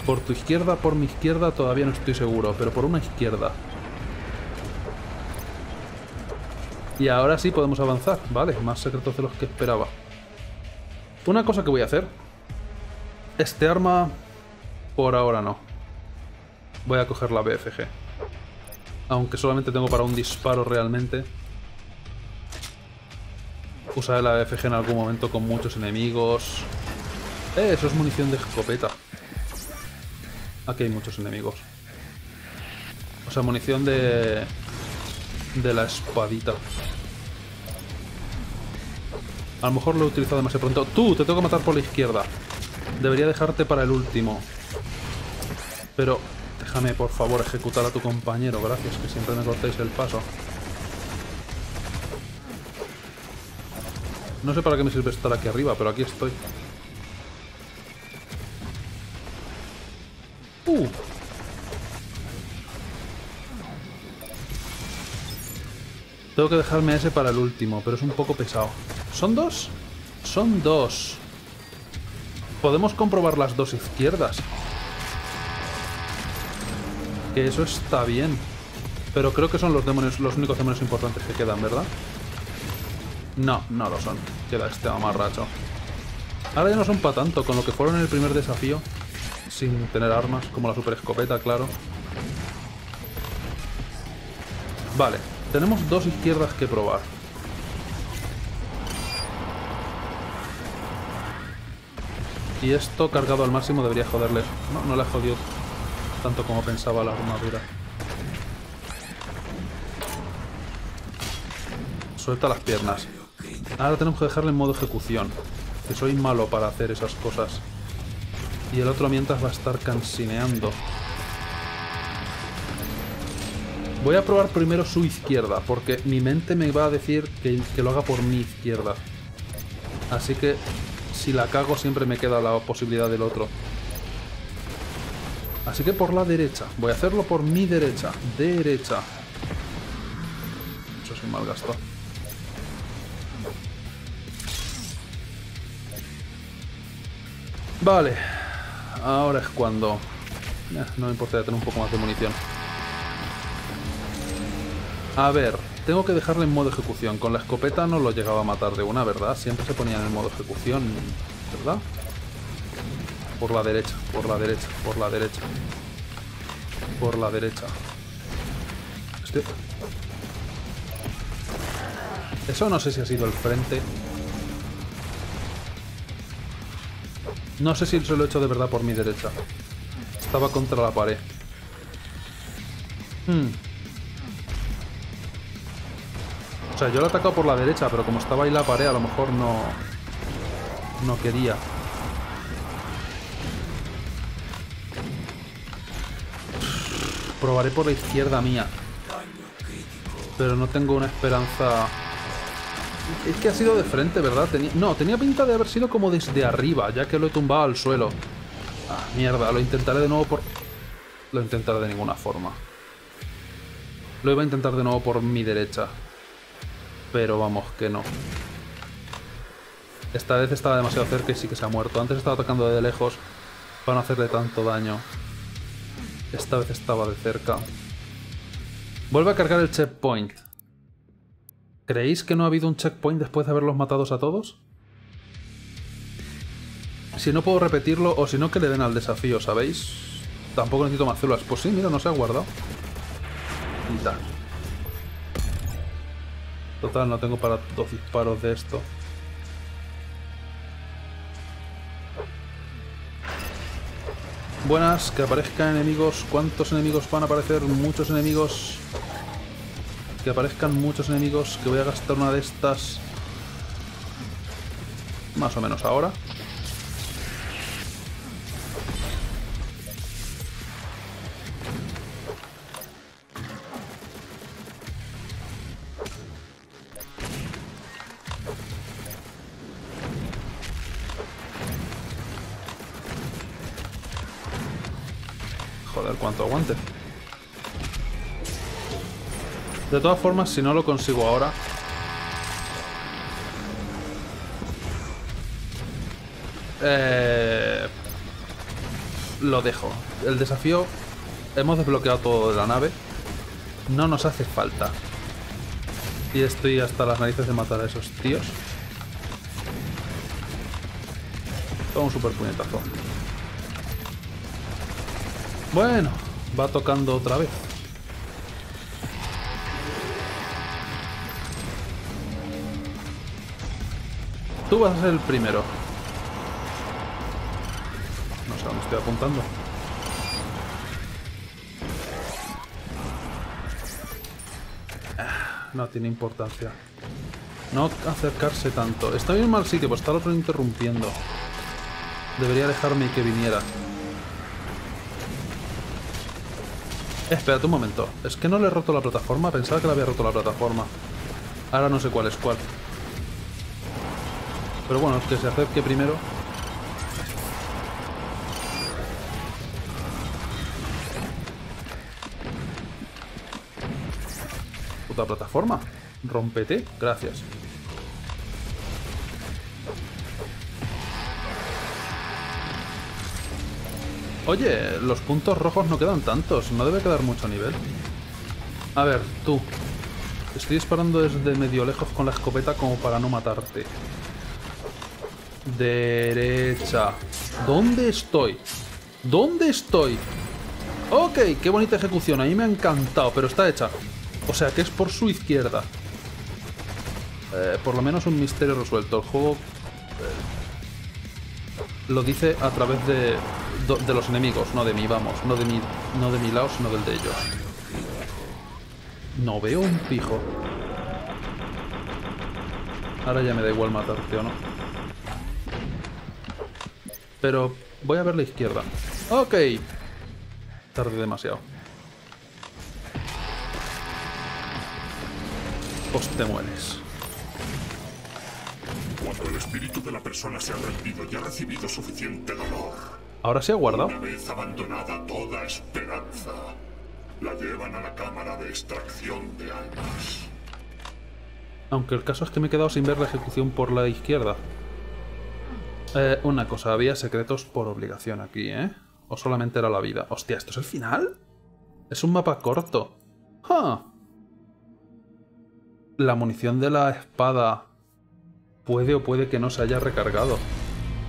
Speaker 1: Por tu izquierda, por mi izquierda, todavía no estoy seguro, pero por una izquierda. Y ahora sí podemos avanzar. Vale, más secretos de los que esperaba. Una cosa que voy a hacer. Este arma... Por ahora no. Voy a coger la BFG. Aunque solamente tengo para un disparo realmente. Usaré la BFG en algún momento con muchos enemigos. Eh, eso es munición de escopeta. Aquí hay muchos enemigos. O sea, munición de... De la espadita. A lo mejor lo he utilizado demasiado pronto. ¡Tú! Te tengo que matar por la izquierda. Debería dejarte para el último. Pero déjame, por favor, ejecutar a tu compañero. Gracias, que siempre me cortéis el paso. No sé para qué me sirve estar aquí arriba, pero aquí estoy. Uh. Tengo que dejarme ese para el último, pero es un poco pesado. ¿Son dos? Son dos. Podemos comprobar las dos izquierdas. Que eso está bien. Pero creo que son los demonios, los únicos demonios importantes que quedan, ¿verdad? No, no lo son. Queda este amarracho. Ahora ya no son para tanto, con lo que fueron en el primer desafío sin tener armas, como la super escopeta, claro. Vale, tenemos dos izquierdas que probar. Y esto cargado al máximo debería joderle. No, no le jodido tanto como pensaba la armadura. Suelta las piernas. Ahora tenemos que dejarle en modo ejecución. Que soy malo para hacer esas cosas. Y el otro mientras va a estar cansineando. Voy a probar primero su izquierda, porque mi mente me va a decir que, que, lo haga por mi izquierda. Así que si la cago siempre me queda la posibilidad del otro. Así que por la derecha. Voy a hacerlo por mi derecha. Derecha. Eso es un mal gasto. Vale. Ahora es cuando... Eh, no me importa tener un poco más de munición. A ver, tengo que dejarle en modo ejecución. Con la escopeta no lo llegaba a matar de una, ¿verdad? Siempre se ponía en el modo ejecución, ¿verdad? Por la derecha, por la derecha, por la derecha. Por la derecha. Este... Eso no sé si ha sido el frente. No sé si se lo he hecho de verdad por mi derecha. Estaba contra la pared. Hmm. O sea, yo lo he atacado por la derecha, pero como estaba ahí la pared, a lo mejor no... No quería. Probaré por la izquierda mía. Pero no tengo una esperanza... Es que ha sido de frente, ¿verdad? No, tenía pinta de haber sido como desde arriba, ya que lo he tumbado al suelo. Ah, mierda, lo intentaré de nuevo por... Lo intentaré de ninguna forma. Lo iba a intentar de nuevo por mi derecha. Pero vamos, que no. Esta vez estaba demasiado cerca y sí que se ha muerto. Antes estaba atacando de lejos para no hacerle tanto daño. Esta vez estaba de cerca. Vuelve a cargar el checkpoint. ¿Creéis que no ha habido un checkpoint después de haberlos matado a todos? Si no puedo repetirlo o si no que le den al desafío, ¿sabéis? Tampoco necesito más células. Pues sí, mira, no se ha guardado. Y tal. Total, no tengo para dos disparos de esto. Buenas, que aparezcan enemigos. ¿Cuántos enemigos van a aparecer? Muchos enemigos. Que aparezcan muchos enemigos. Que voy a gastar una de estas. Más o menos ahora. Aguante. De todas formas, si no lo consigo ahora... Eh, lo dejo. El desafío... Hemos desbloqueado todo de la nave. No nos hace falta. Y estoy hasta las narices de matar a esos tíos. Toma un super puñetazo. Bueno, va tocando otra vez. Tú vas a ser el primero. No sé dónde estoy apuntando. Ah, No tiene importancia. No acercarse tanto. Está en un mal sitio, pues está el otro interrumpiendo. Debería dejarme que viniera. Espérate un momento. Es que no le he roto la plataforma. Pensaba que le había roto la plataforma. Ahora no sé cuál es cuál. Pero bueno, que se acerque primero. Puta plataforma. Rompete. Gracias. Oye, los puntos rojos no quedan tantos. No debe quedar mucho nivel. A ver, tú. Estoy disparando desde medio lejos con la escopeta como para no matarte. Derecha. ¿Dónde estoy? ¿Dónde estoy? Ok, qué bonita ejecución. A mí me ha encantado, pero está hecha. O sea que es por su izquierda. Eh, por lo menos un misterio resuelto. El juego eh, lo dice a través de, de los enemigos, no de mí, vamos. No de mi, no de mi lado, sino del de ellos. No veo un pijo. Ahora ya me da igual matarte o no. Pero voy a ver la izquierda. Ok. Tarde demasiado. Pues te mueres.
Speaker 2: Cuando el espíritu de la persona se ha rendido y ha recibido suficiente dolor,
Speaker 1: Ahora se ha guardado.
Speaker 2: una vez abandonada toda esperanza, la llevan a la cámara de extracción de almas.
Speaker 1: Aunque el caso es que me he quedado sin ver la ejecución por la izquierda. Eh, una cosa, había secretos por obligación aquí, ¿eh? ¿O solamente era la vida? Hostia, ¿esto es el final? Es un mapa corto. ¡Ah! La munición de la espada puede o puede que no se haya recargado.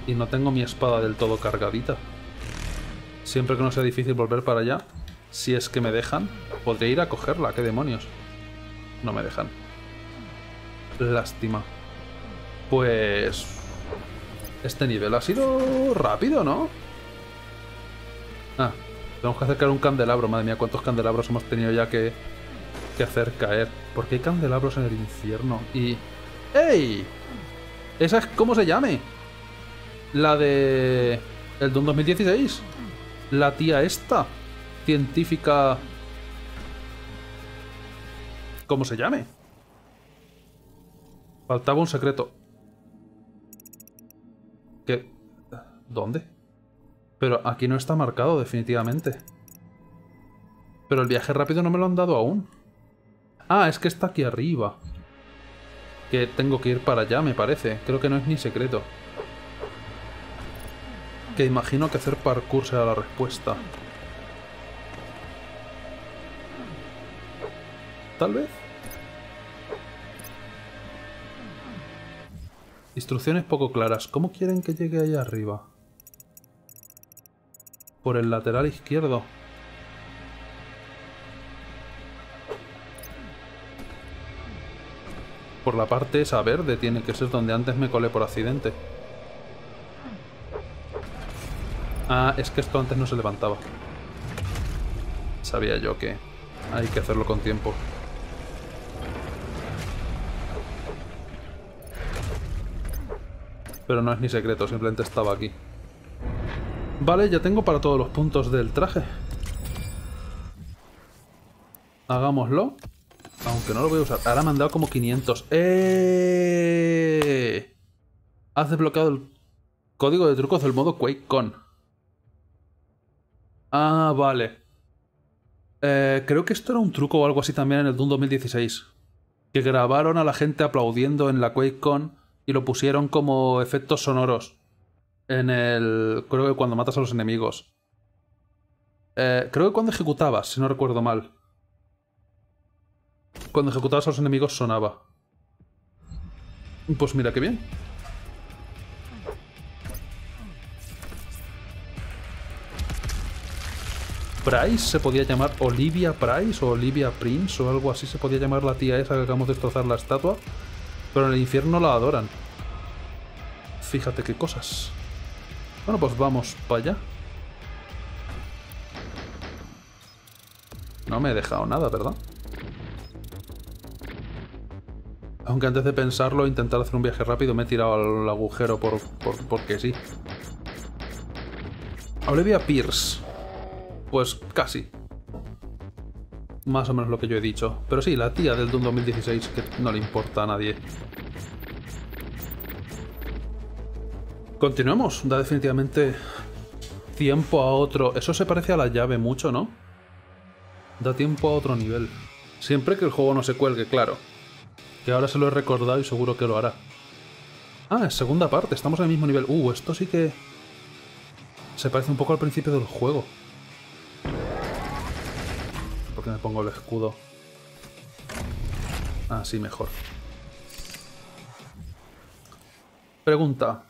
Speaker 1: Y no tengo mi espada del todo cargadita. Siempre que no sea difícil volver para allá, si es que me dejan, podría ir a cogerla. ¿Qué demonios? No me dejan. Lástima. Pues... Este nivel ha sido rápido, ¿no? Ah, tenemos que acercar un candelabro. Madre mía, cuántos candelabros hemos tenido ya que, que hacer caer. ¿Por qué hay candelabros en el infierno? Y... ¡Ey! ¿Esa es cómo se llame? La de... El Doom 2016. La tía esta. Científica... ¿Cómo se llame? Faltaba un secreto. ¿Qué? ¿Dónde? Pero aquí no está marcado, definitivamente. Pero el viaje rápido no me lo han dado aún. Ah, es que está aquí arriba. Que tengo que ir para allá, me parece. Creo que no es ni secreto. Que imagino que hacer parkour será la respuesta. Tal vez. Instrucciones poco claras. ¿Cómo quieren que llegue allá arriba? Por el lateral izquierdo. Por la parte esa verde tiene que ser donde antes me colé por accidente. Ah, es que esto antes no se levantaba. Sabía yo que hay que hacerlo con tiempo. Pero no es ni secreto, simplemente estaba aquí. Vale, ya tengo para todos los puntos del traje. Hagámoslo. Aunque no lo voy a usar. Ahora me han dado como 500. ¡Eh! Has desbloqueado el código de trucos del modo QuakeCon. Ah, vale. Eh, creo que esto era un truco o algo así también en el Doom 2016. Que grabaron a la gente aplaudiendo en la QuakeCon y lo pusieron como efectos sonoros. En el... Creo que cuando matas a los enemigos. Eh, creo que cuando ejecutabas, si no recuerdo mal. Cuando ejecutabas a los enemigos sonaba. Pues mira qué bien. Price se podía llamar Olivia Price o Olivia Prince o algo así se podía llamar la tía esa que acabamos de destrozar la estatua. Pero en el infierno la adoran. Fíjate qué cosas. Bueno, pues vamos para allá. No me he dejado nada, ¿verdad? Aunque antes de pensarlo, intentar hacer un viaje rápido, me he tirado al agujero por, por porque sí. Olivia Pierce. Pues casi. Más o menos lo que yo he dicho. Pero sí, la tía del Doom 2016, que no le importa a nadie. Continuemos. Da definitivamente tiempo a otro... Eso se parece a la llave mucho, ¿no? Da tiempo a otro nivel. Siempre que el juego no se cuelgue, claro. Que ahora se lo he recordado y seguro que lo hará. Ah, segunda parte. Estamos en el mismo nivel. Uh, esto sí que... Se parece un poco al principio del juego. Porque me pongo el escudo. Así mejor. Pregunta.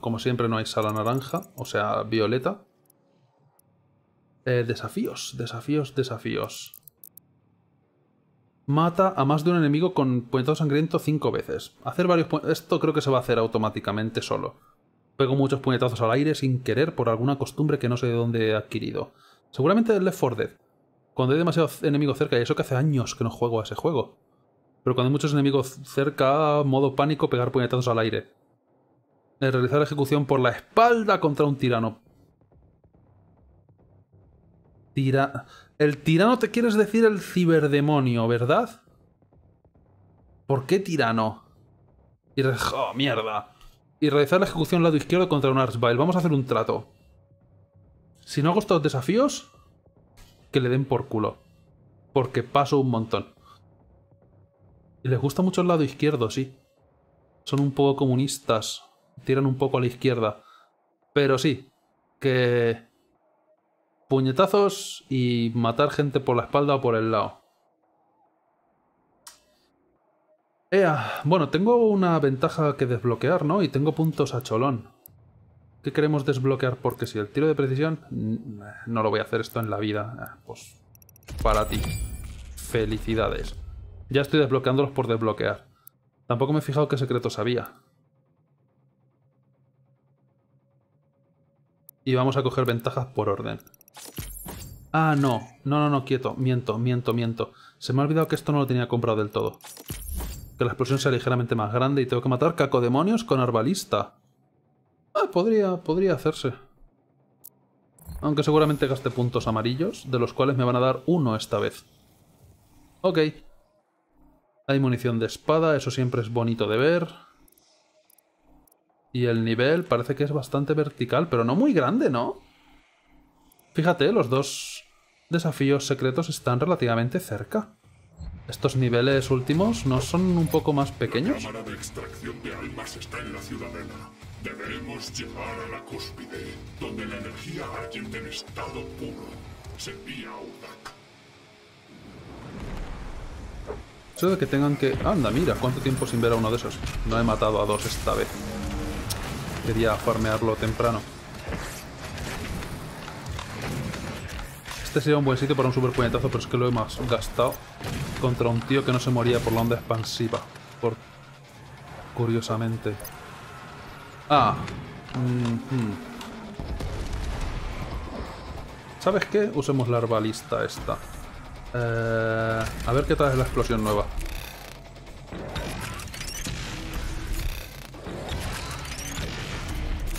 Speaker 1: Como siempre no hay sala naranja, o sea, violeta. Eh, desafíos, desafíos, desafíos. Mata a más de un enemigo con puñetazo sangriento cinco veces. Hacer varios Esto creo que se va a hacer automáticamente solo. Pego muchos puñetazos al aire sin querer por alguna costumbre que no sé de dónde he adquirido. Seguramente el Left 4 Dead. Cuando hay demasiados enemigos cerca, y eso que hace años que no juego a ese juego. Pero cuando hay muchos enemigos cerca, modo pánico, pegar puñetazos al aire. realizar ejecución por la espalda contra un tirano. Tira... El tirano te quieres decir el ciberdemonio, ¿verdad? ¿Por qué tirano? Y... ¡Oh, mierda! Y realizar la ejecución lado izquierdo contra un Archvile. Vamos a hacer un trato. Si no hago estos desafíos, que le den por culo. Porque paso un montón. Y les gusta mucho el lado izquierdo, sí. Son un poco comunistas. Tiran un poco a la izquierda. Pero sí, que puñetazos y matar gente por la espalda o por el lado. Ea, bueno, tengo una ventaja que desbloquear, ¿no? Y tengo puntos a cholón. ¿Qué queremos desbloquear? Porque si el tiro de precisión... No lo voy a hacer esto en la vida. Ah, pues para ti. Felicidades. Ya estoy desbloqueándolos por desbloquear. Tampoco me he fijado qué secretos había. Y vamos a coger ventajas por orden. Ah, no. No, no, no, quieto. Miento, miento, miento. Se me ha olvidado que esto no lo tenía comprado del todo. Que la explosión sea ligeramente más grande y tengo que matar cacodemonios con arbalista. Ah, podría, podría hacerse. Aunque seguramente gaste puntos amarillos, de los cuales me van a dar uno esta vez. Ok. Hay munición de espada, eso siempre es bonito de ver. Y el nivel parece que es bastante vertical, pero no muy grande, ¿no? Fíjate, los dos desafíos secretos están relativamente cerca. ¿Estos niveles últimos no son un poco más pequeños?
Speaker 2: La cámara de extracción de almas está en la ciudadela. Deberemos llegar a la cúspide, donde la energía ardiente en estado puro se envía a Udak.
Speaker 1: Eso de que tengan que... Anda, mira, cuánto tiempo sin ver a uno de esos. No he matado a dos esta vez. Quería farmearlo temprano. Este sería un buen sitio para un super puñetazo, pero es que lo hemos gastado contra un tío que no se moría por la onda expansiva. Por... Curiosamente. Ah. ¿Sabes qué? Usemos la arbalista esta. Eh, a ver qué tal es la explosión nueva.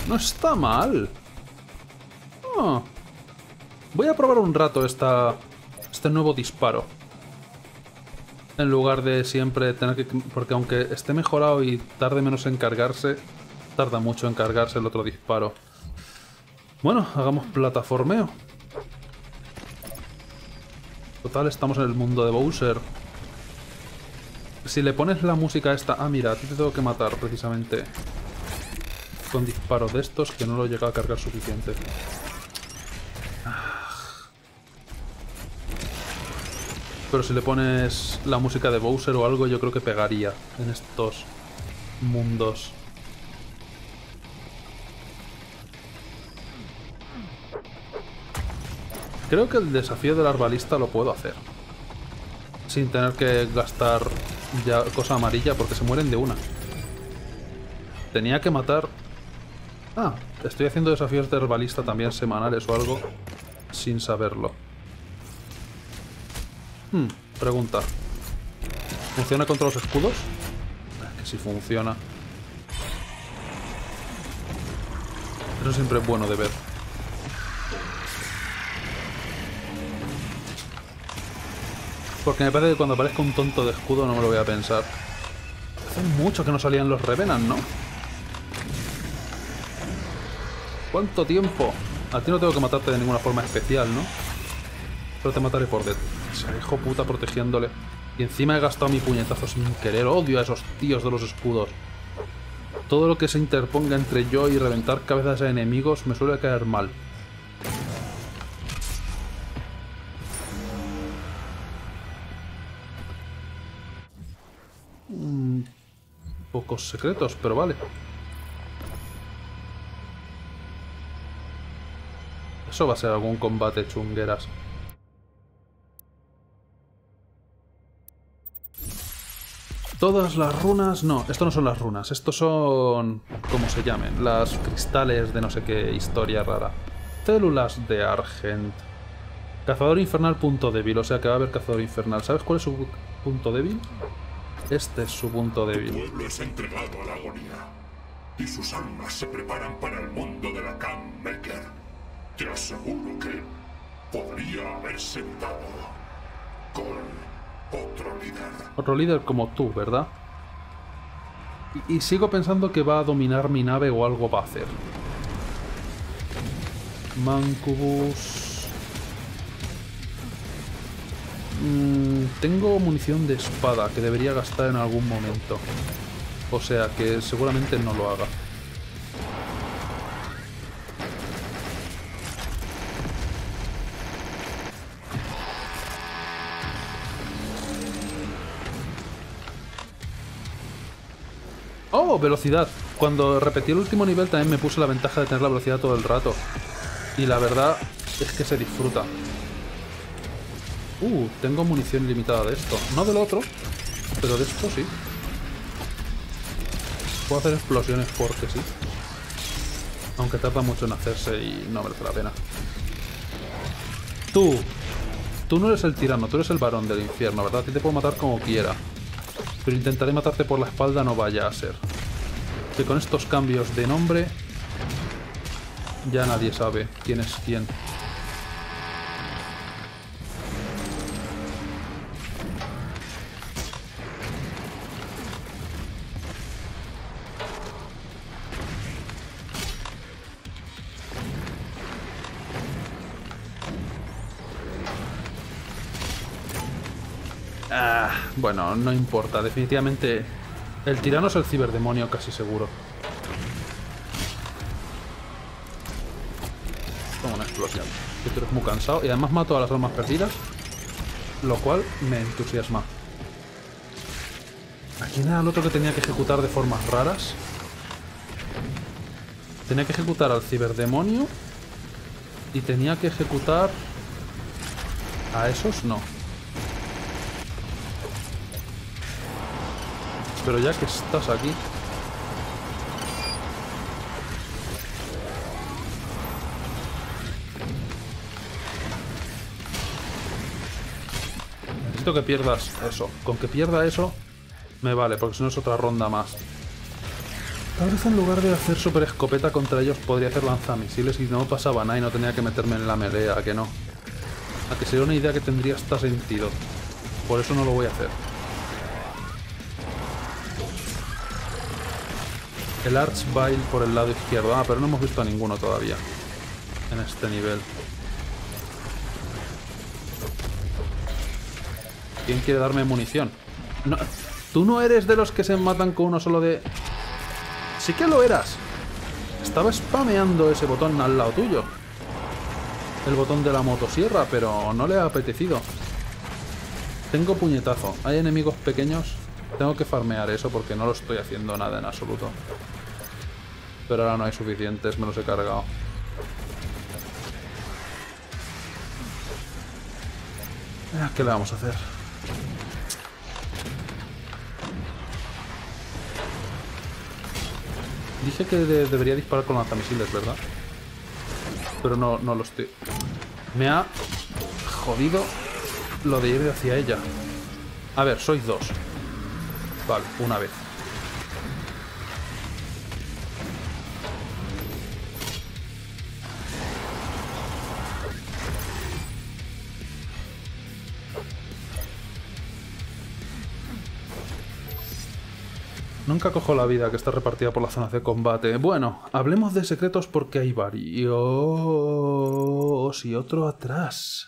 Speaker 1: No está mal. Ah. Voy a probar un rato esta, este nuevo disparo. En lugar de siempre tener que... Porque aunque esté mejorado y tarde menos en cargarse, tarda mucho en cargarse el otro disparo. Bueno, hagamos plataformeo. Total, estamos en el mundo de Bowser. Si le pones la música esta... Ah, mira, a ti te tengo que matar precisamente con disparos de estos que no lo he llegado a cargar suficiente. Pero si le pones la música de Bowser o algo, yo creo que pegaría en estos mundos. Creo que el desafío del arbalista lo puedo hacer. Sin tener que gastar ya cosa amarilla porque se mueren de una. Tenía que matar Ah, estoy haciendo desafíos de herbalista también semanales o algo sin saberlo. Hmm, pregunta. ¿Funciona contra los escudos? Que sí funciona. Eso siempre es bueno de ver. Porque me parece que cuando aparezca un tonto de escudo no me lo voy a pensar. Hace mucho que no salían los Revenant, ¿no? ¿Cuánto tiempo? A ti no tengo que matarte de ninguna forma especial, ¿no? Pero te mataré por Ese hijo puta protegiéndole. Y encima he gastado mi puñetazo sin querer. Odio a esos tíos de los escudos. Todo lo que se interponga entre yo y reventar cabezas de enemigos me suele caer mal. Mm, pocos secretos, pero vale. Eso va a ser algún combate chungueras. Todas las runas... No, esto no son las runas. Estos son... ¿Cómo se llamen? Las cristales de no sé qué historia rara. Células de Argent. Cazador infernal punto débil. O sea que va a haber cazador infernal. ¿Sabes cuál es su punto débil? Este es su punto débil.
Speaker 2: El pueblo es entregado a la agonía. Y sus almas se preparan para el mundo de la Khan Maker. Te aseguro que podría haberse dado con otro líder.
Speaker 1: Como tú, ¿verdad? Y, y, sigo pensando que va a dominar mi nave o algo va a hacer. Mancubus... Mm, tengo munición de espada que debería gastar en algún momento. O sea que seguramente no lo haga. ¡Oh! Velocidad. Cuando repetí el último nivel también me puse la ventaja de tener la velocidad todo el rato. Y la verdad es que se disfruta. Uh, tengo munición limitada de esto. No del otro, pero de esto sí. Puedo hacer explosiones porque sí. Aunque tarda mucho en hacerse y no merece la pena. Tú. Tú no eres el tirano, tú eres el varón del infierno, ¿verdad? A ti te puedo matar como quiera. Pero intentaré matarte por la espalda no vaya a ser. Que con estos cambios de nombre ya nadie sabe quién es quién. Bueno, no importa. Definitivamente el tirano es el ciberdemonio, casi seguro. Como una explosión. Eres muy cansado. Y además mato a las almas perdidas. Lo cual me entusiasma. ¿A quién era el otro que tenía que ejecutar de formas raras? Tenía que ejecutar al ciberdemonio. Y tenía que ejecutar... A esos no. Pero ya que estás aquí... Necesito que pierdas eso. Con que pierda eso, me vale, porque si no es otra ronda más. Tal vez en lugar de hacer super escopeta contra ellos podría hacer lanzamisiles y no pasaba nada y no tenía que meterme en la melea, que no. A que sería una idea que tendría hasta sentido. Por eso no lo voy a hacer. El Archvile por el lado izquierdo. Ah, pero no hemos visto a ninguno todavía. En este nivel. ¿Quién quiere darme munición? Tú no eres de los que se matan con uno solo de... Sí que lo eras. Estaba spameando ese botón al lado tuyo. El botón de la motosierra, pero no le ha apetecido. Tengo puñetazo. Hay enemigos pequeños. Tengo que farmear eso porque no lo estoy haciendo nada en absoluto. Pero ahora no hay suficientes, me los he cargado. Ah, ¿Qué le vamos a hacer? Dije que debería disparar con lanzamisiles, ¿verdad? Pero no, no lo estoy... Me ha jodido lo de ir hacia ella. A ver, sois dos. Vale, una vez. Nunca cojo la vida que está repartida por las zonas de combate. Bueno, hablemos de secretos porque hay varios... Y otro atrás.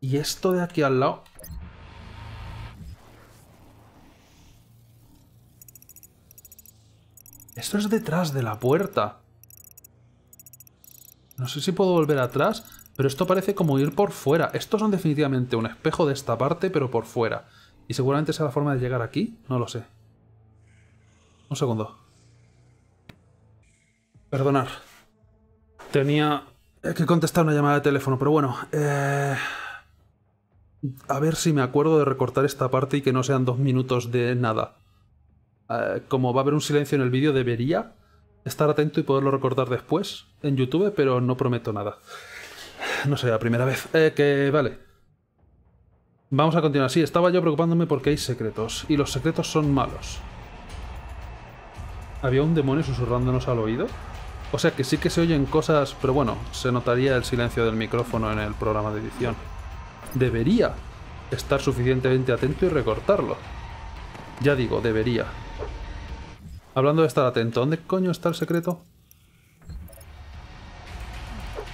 Speaker 1: ¿Y esto de aquí al lado? Esto es detrás de la puerta. No sé si puedo volver atrás, pero esto parece como ir por fuera. Estos son definitivamente un espejo de esta parte, pero por fuera. Y seguramente sea la forma de llegar aquí, no lo sé. Un segundo. Perdonar. Tenía que contestar una llamada de teléfono, pero bueno. Eh, a ver si me acuerdo de recortar esta parte y que no sean dos minutos de nada. Eh, como va a haber un silencio en el vídeo, debería estar atento y poderlo recortar después en YouTube, pero no prometo nada. No sé, la primera vez. Eh, que vale. Vamos a continuar. Sí, estaba yo preocupándome porque hay secretos. Y los secretos son malos. ¿Había un demonio susurrándonos al oído? O sea que sí que se oyen cosas, pero bueno, se notaría el silencio del micrófono en el programa de edición. Debería estar suficientemente atento y recortarlo. Ya digo, debería. Hablando de estar atento, ¿dónde coño está el secreto?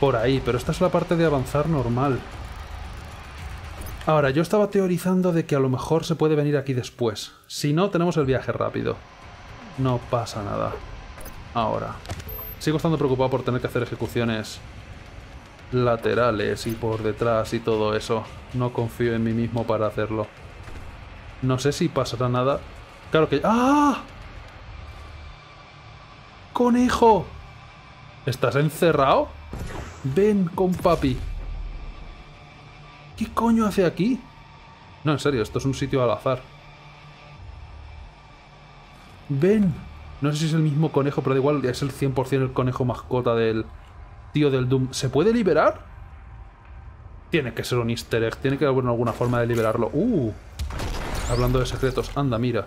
Speaker 1: Por ahí, pero esta es la parte de avanzar normal. Ahora, yo estaba teorizando de que a lo mejor se puede venir aquí después. Si no, tenemos el viaje rápido. No pasa nada. Ahora. Sigo estando preocupado por tener que hacer ejecuciones laterales y por detrás y todo eso. No confío en mí mismo para hacerlo. No sé si pasará nada. Claro que... ¡Ah! ¡Conejo! ¿Estás encerrado? Ven con papi. ¿Qué coño hace aquí? No, en serio, esto es un sitio al azar. Ven. No sé si es el mismo conejo, pero da igual, es el 100% el conejo mascota del tío del Doom. ¿Se puede liberar? Tiene que ser un easter egg. Tiene que haber alguna forma de liberarlo. Uh. Hablando de secretos. Anda, mira.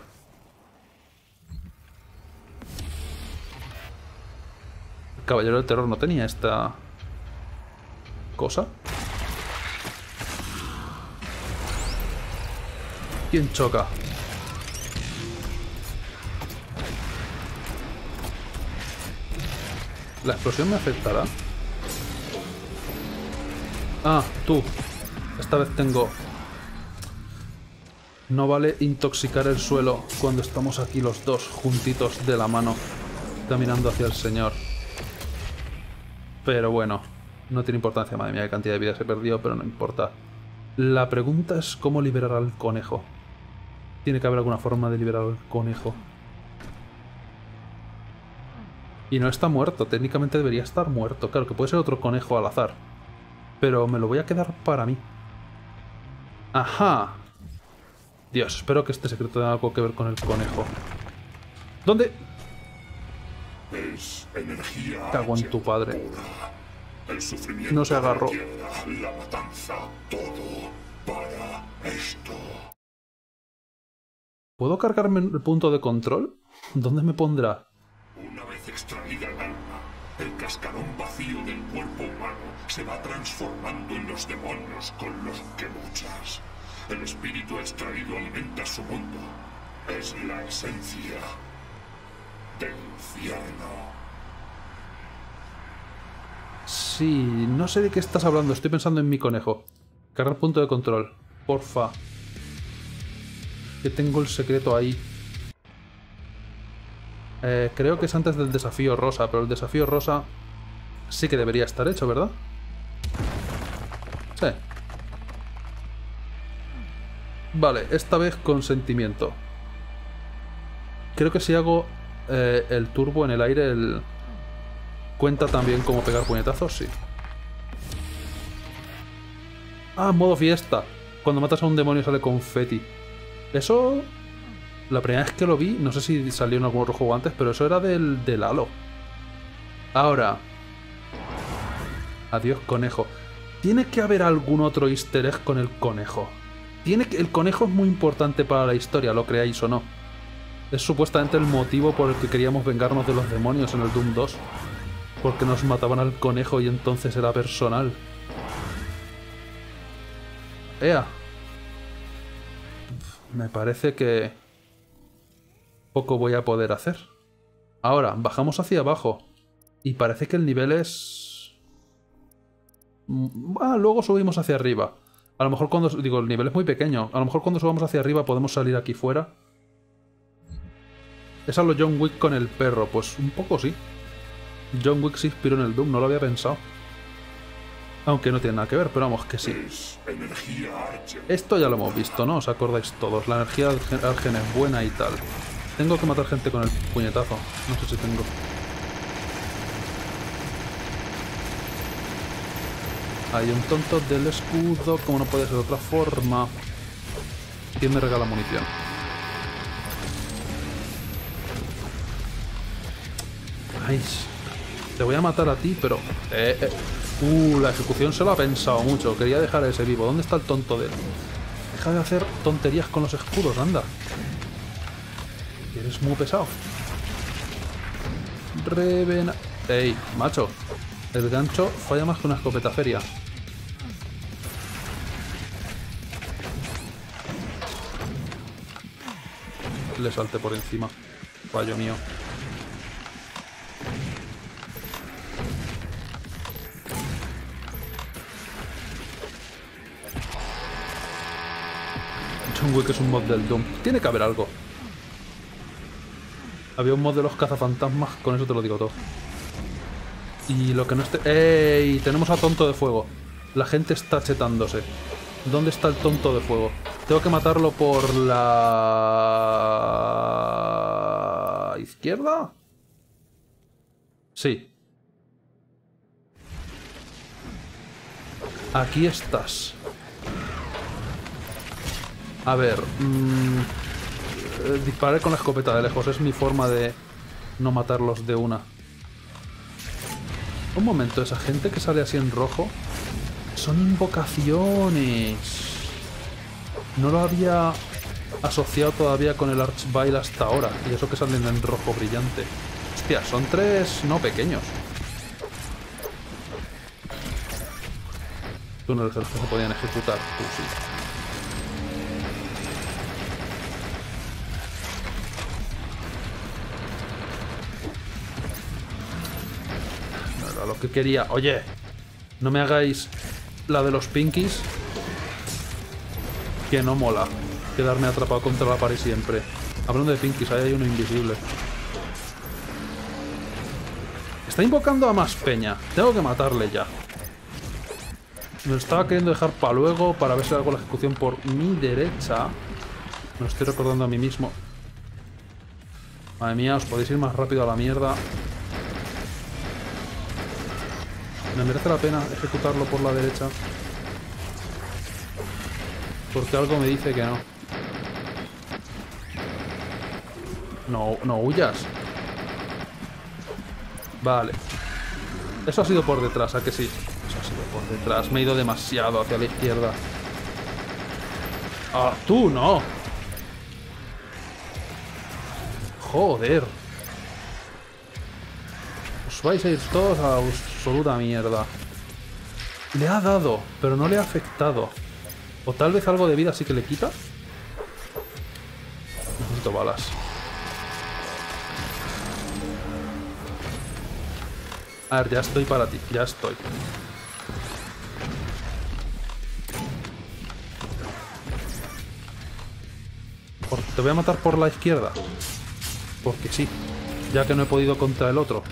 Speaker 1: El Caballero del Terror no tenía esta... cosa. ¿Quién choca? ¿La explosión me afectará? Ah, tú. Esta vez tengo... No vale intoxicar el suelo cuando estamos aquí los dos juntitos de la mano caminando hacia el señor. Pero bueno, no tiene importancia, madre mía, qué cantidad de vidas he perdido, pero no importa. La pregunta es cómo liberar al conejo. Tiene que haber alguna forma de liberar al conejo. Y no está muerto, técnicamente debería estar muerto. Claro, que puede ser otro conejo al azar. Pero me lo voy a quedar para mí. Ajá. Dios, espero que este secreto tenga algo que ver con el conejo. ¿Dónde?
Speaker 2: Es energía
Speaker 1: Cago en tu padre.
Speaker 2: pura. El sufrimiento
Speaker 1: No se agarró.
Speaker 2: la matanza, todo para esto.
Speaker 1: ¿Puedo cargarme el punto de control? ¿Dónde me pondrá?
Speaker 2: Una extraída el alma, el cascarón vacío del cuerpo humano se va transformando en los demonios con los que luchas. El espíritu extraído alimenta su mundo. Es la esencia del infierno.
Speaker 1: Sí, no sé de qué estás hablando, estoy pensando en mi conejo. Cargar punto de control, porfa. Que tengo el secreto ahí. Eh, creo que es antes del desafío rosa, pero el desafío rosa sí que debería estar hecho, ¿verdad? Sí. Vale, esta vez con sentimiento. Creo que si hago eh, el turbo en el aire, el... ¿Cuenta también como pegar puñetazos? Sí. Ah, modo fiesta. Cuando matas a un demonio sale confeti. Eso... La primera vez que lo vi, no sé si salió en algún otro juego antes, pero eso era del, del Halo. Ahora... Adiós, conejo. Tiene que haber algún otro easter egg con el conejo. Tiene que... El conejo es muy importante para la historia, lo creáis o no. Es supuestamente el motivo por el que queríamos vengarnos de los demonios en el Doom 2. Porque nos mataban al conejo y entonces era personal. Ea. Me parece que... Poco voy a poder hacer. Ahora, bajamos hacia abajo. Y parece que el nivel es... Mm, Ah, luego subimos hacia arriba. A lo mejor cuando... Digo, el nivel es muy pequeño. A lo mejor cuando subamos hacia arriba podemos salir aquí fuera. Es a lo John Wick con el perro. Pues un poco sí. John Wick se inspiró en el Doom, no lo había pensado. Aunque no tiene nada que ver, pero vamos que sí. Esto ya lo hemos visto, ¿no? Os acordáis todos. La energía gen- Argen es buena y tal. Tengo que matar gente con el puñetazo. No sé si tengo. Hay un tonto del escudo, como no puede ser de otra forma. ¿Quién me regala munición? Ay, te voy a matar a ti, pero... Eh, eh. Uh, la ejecución se lo ha pensado mucho. Quería dejar a ese vivo. ¿Dónde está el tonto de él? Deja de hacer tonterías con los escudos, anda. Eres muy pesado. Revena... Ey, macho. El gancho falla más que una escopeta feria. Le salte por encima. Fallo mío. John Wick es un mod del Doom. Tiene que haber algo. Había un mod de los cazafantasmas, con eso te lo digo todo. Y lo que no esté... ¡Ey! Tenemos a Tonto de Fuego. La gente está chetándose. ¿Dónde está el Tonto de Fuego? Tengo que matarlo por la... ¿Izquierda? Sí. Aquí estás. A ver... mm, eh, disparar con la escopeta de lejos es mi forma de no matarlos de una. Un momento, esa gente que sale así en rojo son invocaciones. No lo había asociado todavía con el Archvile hasta ahora. Y eso que salen en rojo brillante. Hostia, son tres no pequeños. Tú no eres el que se podían ejecutar. Lo que quería. Oye, no me hagáis la de los pinkies. Que no mola. Quedarme atrapado contra la pared siempre. Hablando de pinkies, ahí hay uno invisible. Está invocando a más peña. Tengo que matarle ya. Me lo estaba queriendo dejar para luego, para ver si hago la ejecución por mi derecha. Me lo estoy recordando a mí mismo. Madre mía, os podéis ir más rápido a la mierda. Me merece la pena ejecutarlo por la derecha. Porque algo me dice que no. No, no huyas. Vale. Eso ha sido por detrás, ¿a que sí? Eso ha sido por detrás. Me he ido demasiado hacia la izquierda. ¡Ah, tú no! Joder. Vais a ir todos a absoluta mierda. Le ha dado, pero no le ha afectado. O tal vez algo de vida sí que le quita. Necesito balas. A ver, ya estoy para ti, ya estoy. te voy a matar por la izquierda. Porque sí, ya que no he podido contra el otro.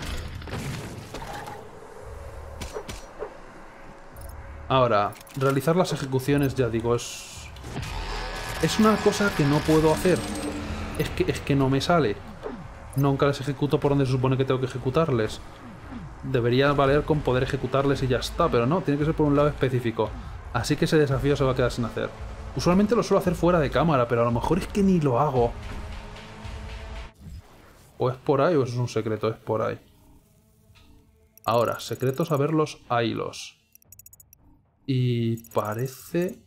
Speaker 1: Ahora, realizar las ejecuciones, ya digo, es... Es una cosa que no puedo hacer. Es que, es que no me sale. Nunca les ejecuto por donde se supone que tengo que ejecutarles. Debería valer con poder ejecutarles y ya está, pero no, tiene que ser por un lado específico. Así que ese desafío se va a quedar sin hacer. Usualmente lo suelo hacer fuera de cámara, pero a lo mejor es que ni lo hago. O es por ahí o eso es un secreto, es por ahí. Ahora, secretos a ver los hilos. Y parece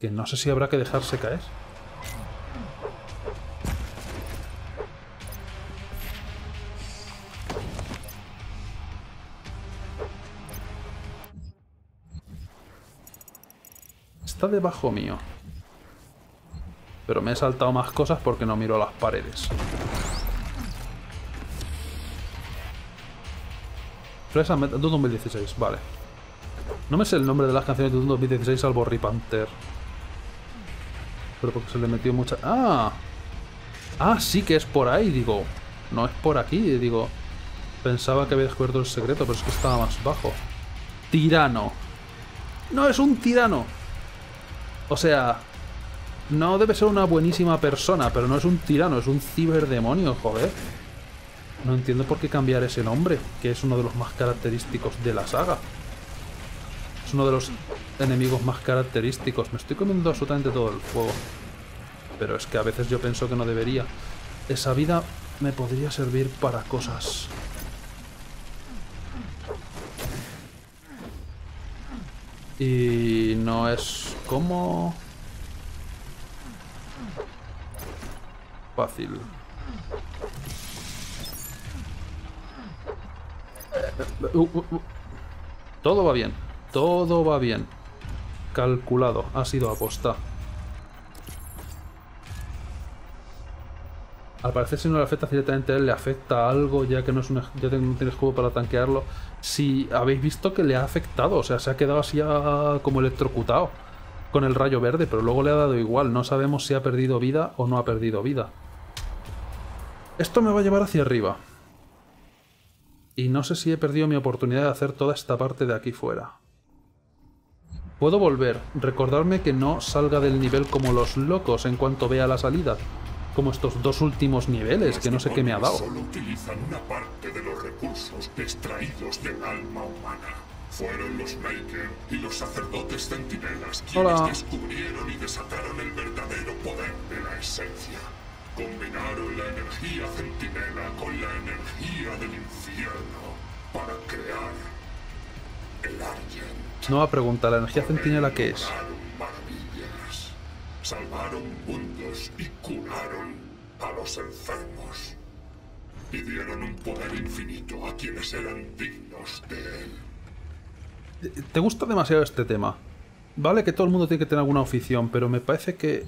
Speaker 1: que no sé si habrá que dejarse caer. Está debajo mío. Pero me he saltado más cosas porque no miro las paredes. Fresa Doom 2016, vale. No me sé el nombre de las canciones de Doom 2016 salvo Ripanter. Pero porque se le metió mucha... ¡Ah! Ah, sí que es por ahí, digo. No es por aquí, digo. Pensaba que había descubierto el secreto, pero es que estaba más bajo. Tirano. No, es un tirano. O sea, no debe ser una buenísima persona, pero no es un tirano, es un ciberdemonio, joder. No entiendo por qué cambiar ese nombre, que es uno de los más característicos de la saga. Es uno de los enemigos más característicos. Me estoy comiendo absolutamente todo el fuego. Pero es que a veces yo pienso que no debería. Esa vida me podría servir para cosas. Y no es como... Fácil. Uh, uh, uh. Todo va bien. Todo va bien. Calculado. Ha sido aposta. Al parecer si no le afecta directamente a él, le afecta algo ya que no es una, ya no tienes juego para tanquearlo. Si habéis visto que le ha afectado, o sea, se ha quedado así como electrocutado con el rayo verde, pero luego le ha dado igual. No sabemos si ha perdido vida o no ha perdido vida. Esto me va a llevar hacia arriba. Y no sé si he perdido mi oportunidad de hacer toda esta parte de aquí fuera. Puedo volver, recordarme que no salga del nivel como los locos en cuanto vea la salida, como estos dos últimos niveles, que no sé qué me ha dado.
Speaker 2: Solo utilizan una parte de los recursos extraídos del alma humana. Fueron los Maker y los sacerdotes centinelas quienes descubrieron y desataron el verdadero poder de la esencia. Combinaron la energía centinela con la energía del infierno para crear el Argent.
Speaker 1: Nueva pregunta, ¿la energía centinela qué es?
Speaker 2: Maravillas. Salvaron mundos y curaron a los enfermos. Y dieron un poder infinito a quienes eran dignos de él.
Speaker 1: ¿Te gusta demasiado este tema? Vale que todo el mundo tiene que tener alguna afición, pero me parece que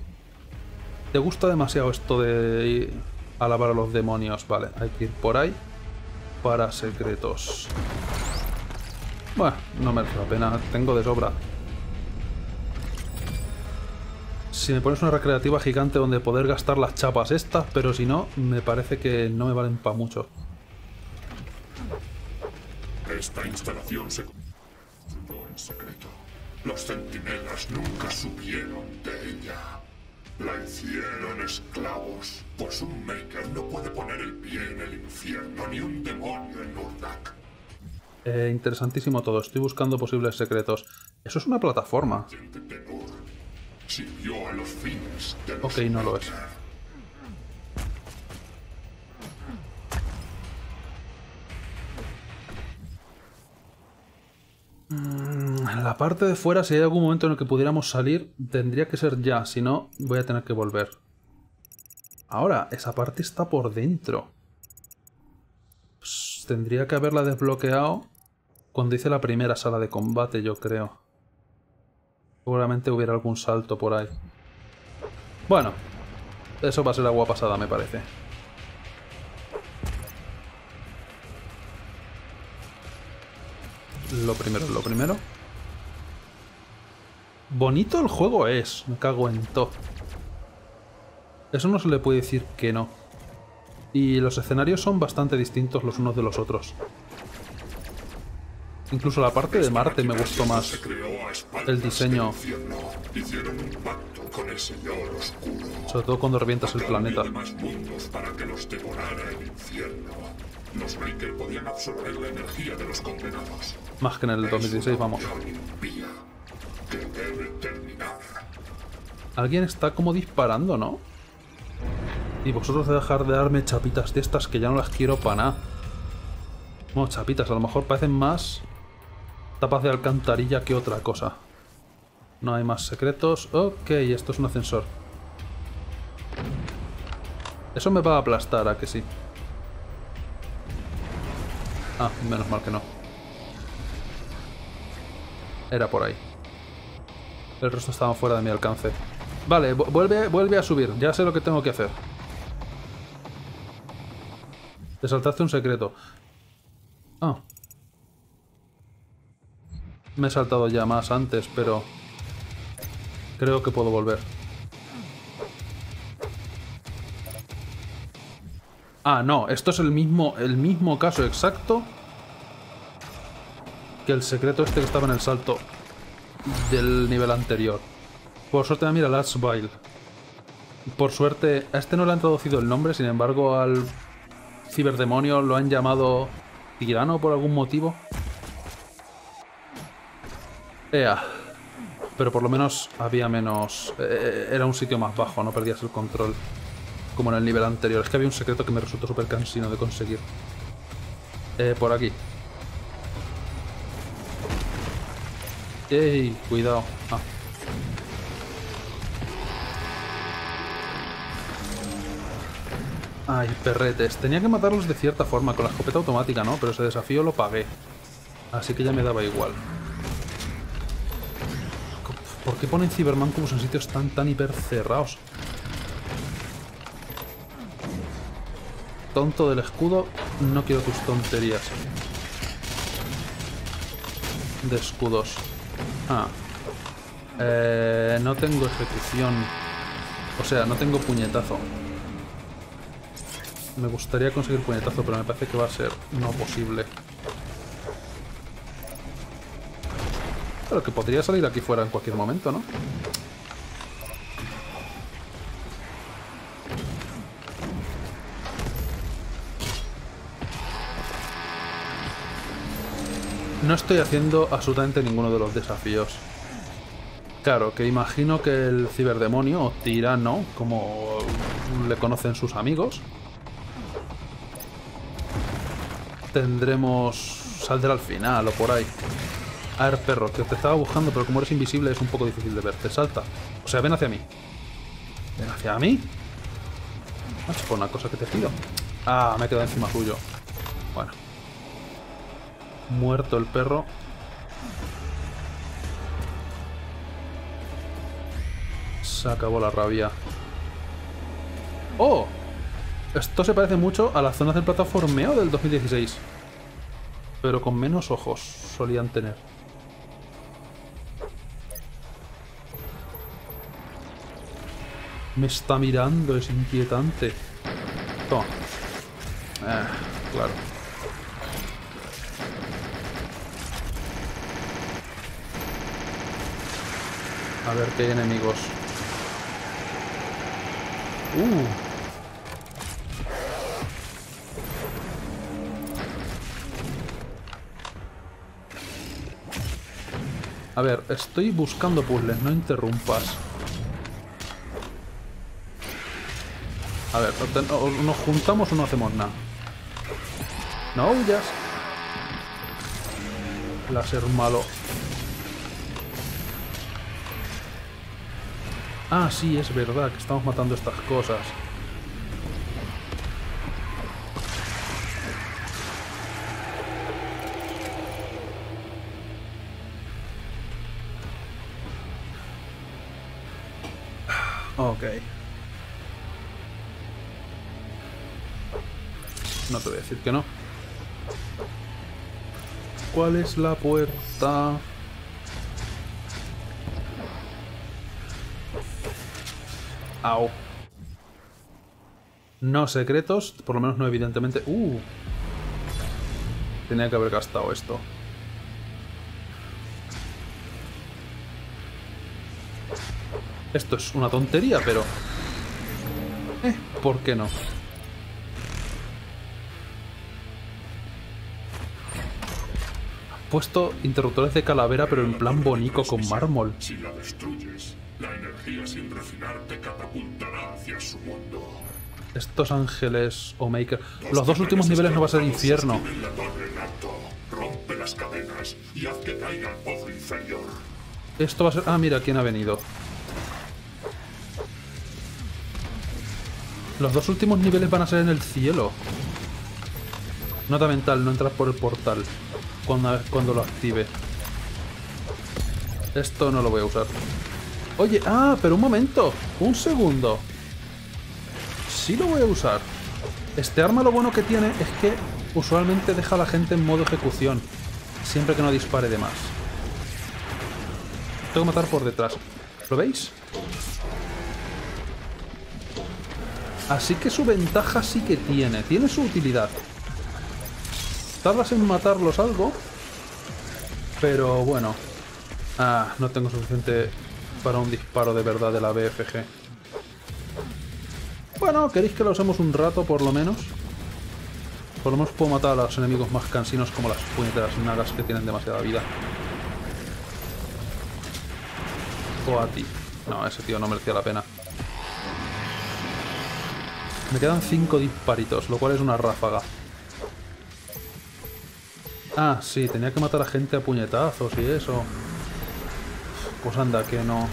Speaker 1: ¿Te gusta demasiado esto de alabar a los demonios? Vale, hay que ir por ahí para secretos. Bueno, no merece la pena, tengo de sobra. Si me pones una recreativa gigante donde poder gastar las chapas estas, pero si no, me parece que no me valen para mucho.
Speaker 2: Esta instalación se en secreto. Los centinelas nunca supieron de ella. La hicieron esclavos, pues un Maker no puede poner el pie en el infierno ni un demonio en Urdak.
Speaker 1: Eh, interesantísimo todo. Estoy buscando posibles secretos. Eso es una plataforma. Ok, no lo es. Mm, la parte de fuera, si hay algún momento en el que pudiéramos salir, tendría que ser ya, si no, voy a tener que volver. Ahora, esa parte está por dentro. Tendría que haberla desbloqueado cuando hice la primera sala de combate, yo creo. Seguramente hubiera algún salto por ahí. Bueno, eso va a ser agua pasada, me parece. Lo primero, lo primero. Bonito el juego es, me cago en todo. Eso no se le puede decir que no. Y los escenarios son bastante distintos los unos de los otros. Incluso la parte de Marte me gustó más. El diseño. Sobre todo cuando revientas el planeta. Más que en el 2016, vamos. Alguien está como disparando, ¿no? Y vosotros de dejar de darme chapitas de estas que ya no las quiero para nada. Bueno, chapitas, a lo mejor parecen más tapas de alcantarilla que otra cosa. No hay más secretos. Ok, esto es un ascensor. Eso me va a aplastar, ¿a que sí? Ah, menos mal que no. Era por ahí. El resto estaba fuera de mi alcance. Vale, vuelve, vuelve a subir. Ya sé lo que tengo que hacer. Te saltaste un secreto. Ah. Me he saltado ya más antes, pero... Creo que puedo volver. Ah, no. Esto es el mismo, el mismo caso exacto que el secreto este que estaba en el salto del nivel anterior. Por suerte mira Last Vile. Por suerte, a este no le han traducido el nombre, sin embargo al ciberdemonio lo han llamado tirano por algún motivo. Ea. Pero por lo menos había menos... Eh, era un sitio más bajo, no perdías el control. Como en el nivel anterior. Es que había un secreto que me resultó súper cansino de conseguir. Eh, por aquí. ¡Ey! Cuidado. Ah. Ay, perretes. Tenía que matarlos de cierta forma, con la escopeta automática, ¿no? Pero ese desafío lo pagué. Así que ya me daba igual. ¿Por qué ponen Cyberman como en sitios tan, tan hiper cerrados? Tonto del escudo, no quiero tus tonterías. De escudos. Ah. Eh, no tengo ejecución. O sea, no tengo puñetazo. Me gustaría conseguir puñetazo, pero me parece que va a ser no posible. Pero que podría salir aquí fuera en cualquier momento, ¿no? No estoy haciendo absolutamente ninguno de los desafíos. Claro, que imagino que el ciberdemonio, o tirano, como le conocen sus amigos, tendremos... saldrá al final o por ahí. A ver, perro, que te estaba buscando, pero como eres invisible es un poco difícil de verte. Salta. O sea, ven hacia mí. ¿Ven hacia mí? Es por una cosa que te pido. Ah, me he quedado encima suyo. Bueno. Muerto el perro. Se acabó la rabia. ¡Oh! Esto se parece mucho a las zonas del plataformeo del 2016. Pero con menos ojos solían tener. Me está mirando, es inquietante. Toma. Eh, claro. A ver qué hay enemigos. Uh. A ver, estoy buscando puzzles, no interrumpas. A ver, nos juntamos o no hacemos nada. No huyas. Láser malo. Ah, sí, es verdad que estamos matando estas cosas. Ok. No te voy a decir que no. ¿Cuál es la puerta? Au. No secretos, por lo menos no evidentemente. Uh. Tenía que haber gastado esto. Esto es una tontería, pero... Eh, ¿por qué no? puesto interruptores de calavera, pero en plan bonito, con mármol.
Speaker 2: Si la destruyes, la energía sin refinar te catapultará hacia su mundo.
Speaker 1: Estos ángeles o maker. Los dos últimos niveles no va a ser infierno.
Speaker 2: Sostienen la torre en alto, rompe las cadenas y haz que caiga al pozo inferior.
Speaker 1: Esto va a ser... Ah, mira, quién ha venido. Los dos últimos niveles van a ser en el cielo. Nota mental, no entras por el portal cuando, cuando lo active. Esto no lo voy a usar. Oye, ah, pero un momento. Un segundo. Sí lo voy a usar. Este arma lo bueno que tiene es que usualmente deja a la gente en modo ejecución. Siempre que no dispare de más. Tengo que matar por detrás. ¿Lo veis? Así que su ventaja sí que tiene. Tiene su utilidad. Tardas en matarlos algo. Pero bueno. Ah, no tengo suficiente para un disparo de verdad de la BFG. Bueno, ¿queréis que lo usemos un rato por lo menos? Por lo menos puedo matar a los enemigos más cansinos como las puñeteras nagas que tienen demasiada vida. O a ti. No, ese tío no merecía la pena. Me quedan 5 disparitos, lo cual es una ráfaga. Ah, sí, tenía que matar a gente a puñetazos y eso. Pues anda, que no.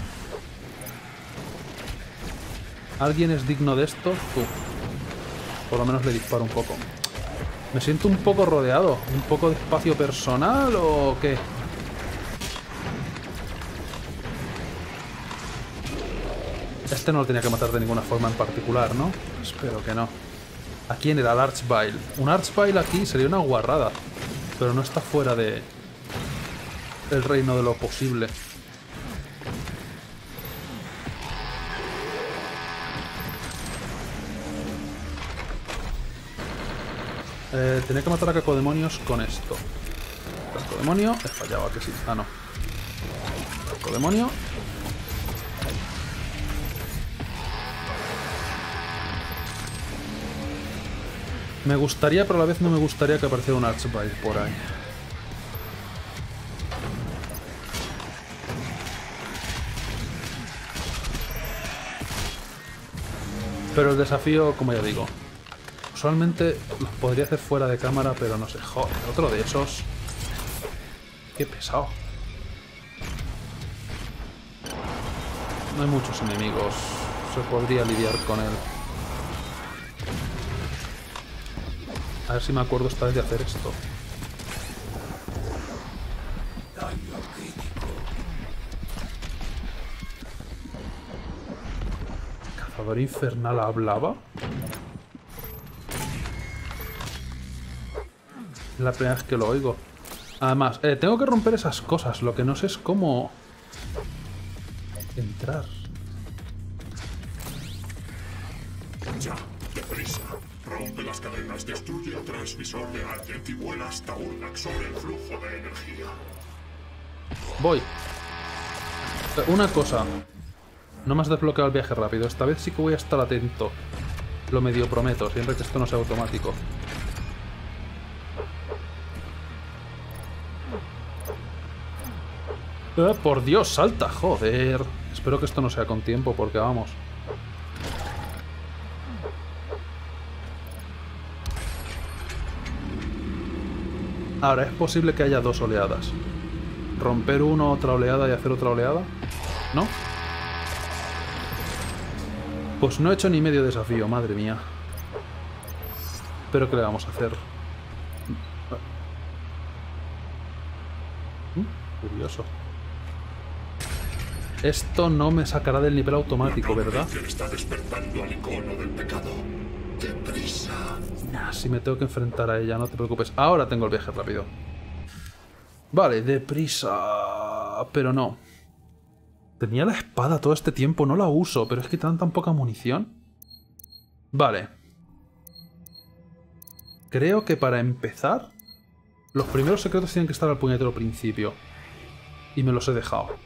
Speaker 1: ¿Alguien es digno de esto? Tú. Por lo menos le disparo un poco. Me siento un poco rodeado. ¿Un poco de espacio personal o qué? Este no lo tenía que matar de ninguna forma en particular, ¿no? Espero que no. ¿A quién era el Archvile? Un Archvile aquí sería una guarrada. Pero no está fuera de... El reino de lo posible. Eh, tenía que matar a Cacodemonios con esto. Cacodemonio. He fallado, ¿a que sí? Ah, no. Cacodemonio. Me gustaría, pero a la vez no me gustaría que apareciera un Archvile por ahí. Pero el desafío, como ya digo, usualmente los podría hacer fuera de cámara, pero no sé, joder, otro de esos. Qué pesado. No hay muchos enemigos, se podría lidiar con él. Si me acuerdo esta vez de hacer esto. ¿Cazador infernal hablaba? La primera vez que lo oigo. Además, eh, tengo que romper esas cosas. Lo que no sé es cómo... Entrar.
Speaker 2: De y vuela hasta sobre el flujo de energía.
Speaker 1: Voy. Una cosa. No me has desbloqueado el viaje rápido. Esta vez sí que voy a estar atento. Lo medio prometo, siempre que esto no sea automático. Eh, por Dios, salta, joder. Espero que esto no sea con tiempo, porque vamos. Ahora, es posible que haya dos oleadas. Romper uno, otra oleada y hacer otra oleada. ¿No? Pues no he hecho ni medio desafío, madre mía. Pero ¿qué le vamos a hacer? Mm, curioso. Esto no me sacará del nivel automático, ¿verdad?
Speaker 2: está despertando al icono del pecado. Deprisa.
Speaker 1: si me tengo que enfrentar a ella, no te preocupes. Ahora tengo el viaje rápido. Vale, deprisa. Pero no. Tenía la espada todo este tiempo, no la uso, pero es que tan tan poca munición. Vale. Creo que para empezar, los primeros secretos tienen que estar al puñetero principio. Y me los he dejado.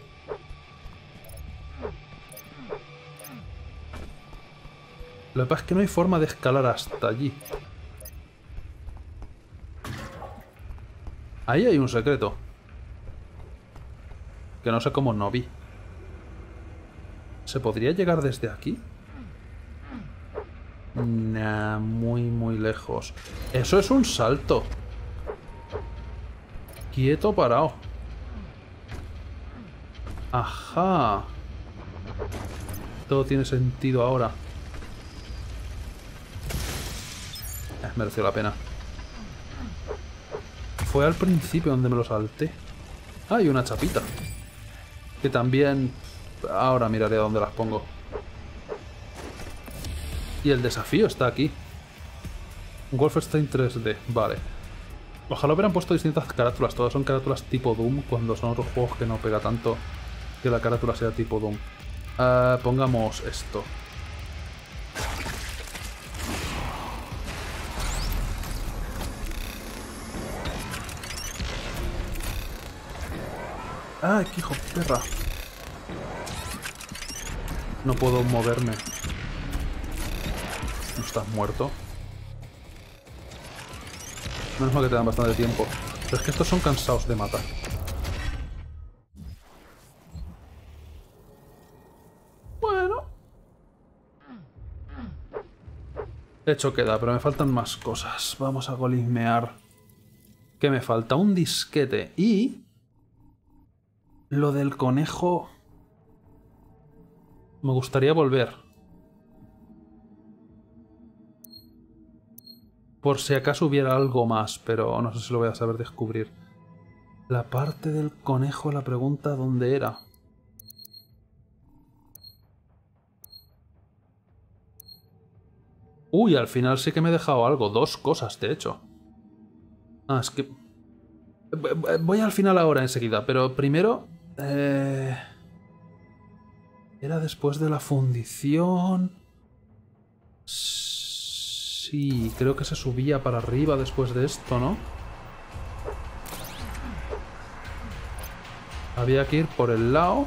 Speaker 1: Lo que pasa es que no hay forma de escalar hasta allí. Ahí hay un secreto. Que no sé cómo no vi. ¿Se podría llegar desde aquí? Nah, muy, muy lejos. Eso es un salto. Quieto, parado. Ajá. Todo tiene sentido ahora. Eh, mereció la pena. Fue al principio donde me lo salté. Hay una chapita. Que también Ahora miraré a dónde las pongo. Y el desafío está aquí. Wolfenstein 3D, vale. Ojalá hubieran puesto distintas carátulas. Todas son carátulas tipo Doom, cuando son otros juegos que no pega tanto que la carátula sea tipo Doom. Ah, pongamos esto. ¡Ay, qué hijo de perra! No puedo moverme. ¿No estás muerto? Menos mal que te dan bastante tiempo. Pero es que estos son cansados de matar. Bueno. Hecho queda, pero me faltan más cosas. Vamos a golismear. ¿Qué me falta? Un disquete. Y... Lo del conejo... Me gustaría volver. Por si acaso hubiera algo más, pero no sé si lo voy a saber descubrir. La parte del conejo, la pregunta dónde era. Uy, al final sí que me he dejado algo. Dos cosas, de hecho. Ah, es que... Voy al final ahora enseguida, pero primero... Eh... Era después de la fundición... Sí, creo que se subía para arriba después de esto, ¿no? Había que ir por el lado.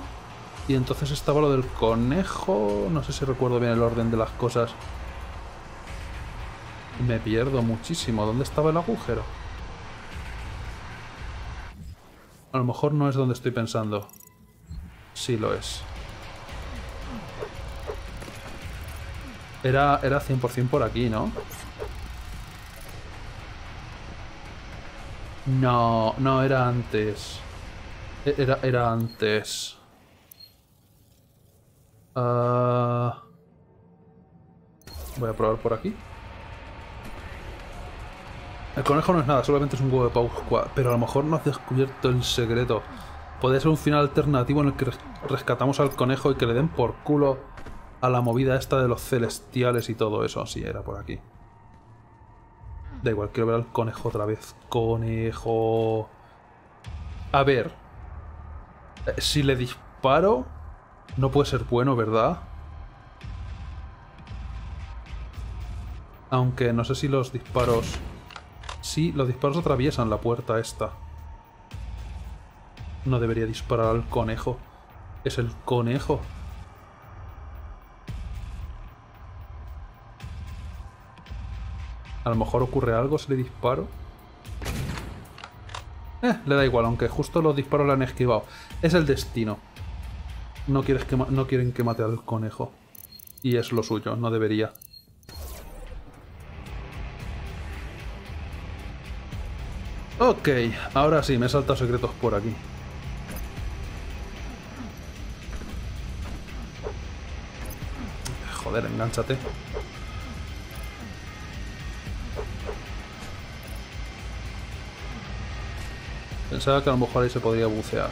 Speaker 1: Y entonces estaba lo del conejo. No sé si recuerdo bien el orden de las cosas. Me pierdo muchísimo. ¿Dónde estaba el agujero? A lo mejor no es donde estoy pensando. Sí lo es. Era, era 100% por aquí, ¿no? No, no, era antes. E, era, era antes. Ah, voy a probar por aquí. El conejo no es nada, solamente es un huevo de Pascua. Pero a lo mejor no has descubierto el secreto. Podría ser un final alternativo en el que rescatamos al conejo y que le den por culo a la movida esta de los celestiales y todo eso. Sí, era por aquí. Da igual, quiero ver al conejo otra vez. Conejo... A ver. Eh, si le disparo... No puede ser bueno, ¿verdad? Aunque no sé si los disparos... Sí, los disparos atraviesan la puerta esta. No debería disparar al conejo. Es el conejo. A lo mejor ocurre algo si le disparo. Eh, le da igual, aunque justo los disparos le han esquivado. Es el destino. No, que no quieren que mate al conejo. Y es lo suyo, no debería. Ok, ahora sí, me he saltado secretos por aquí. Joder, engánchate. Pensaba que a lo mejor ahí se podría bucear.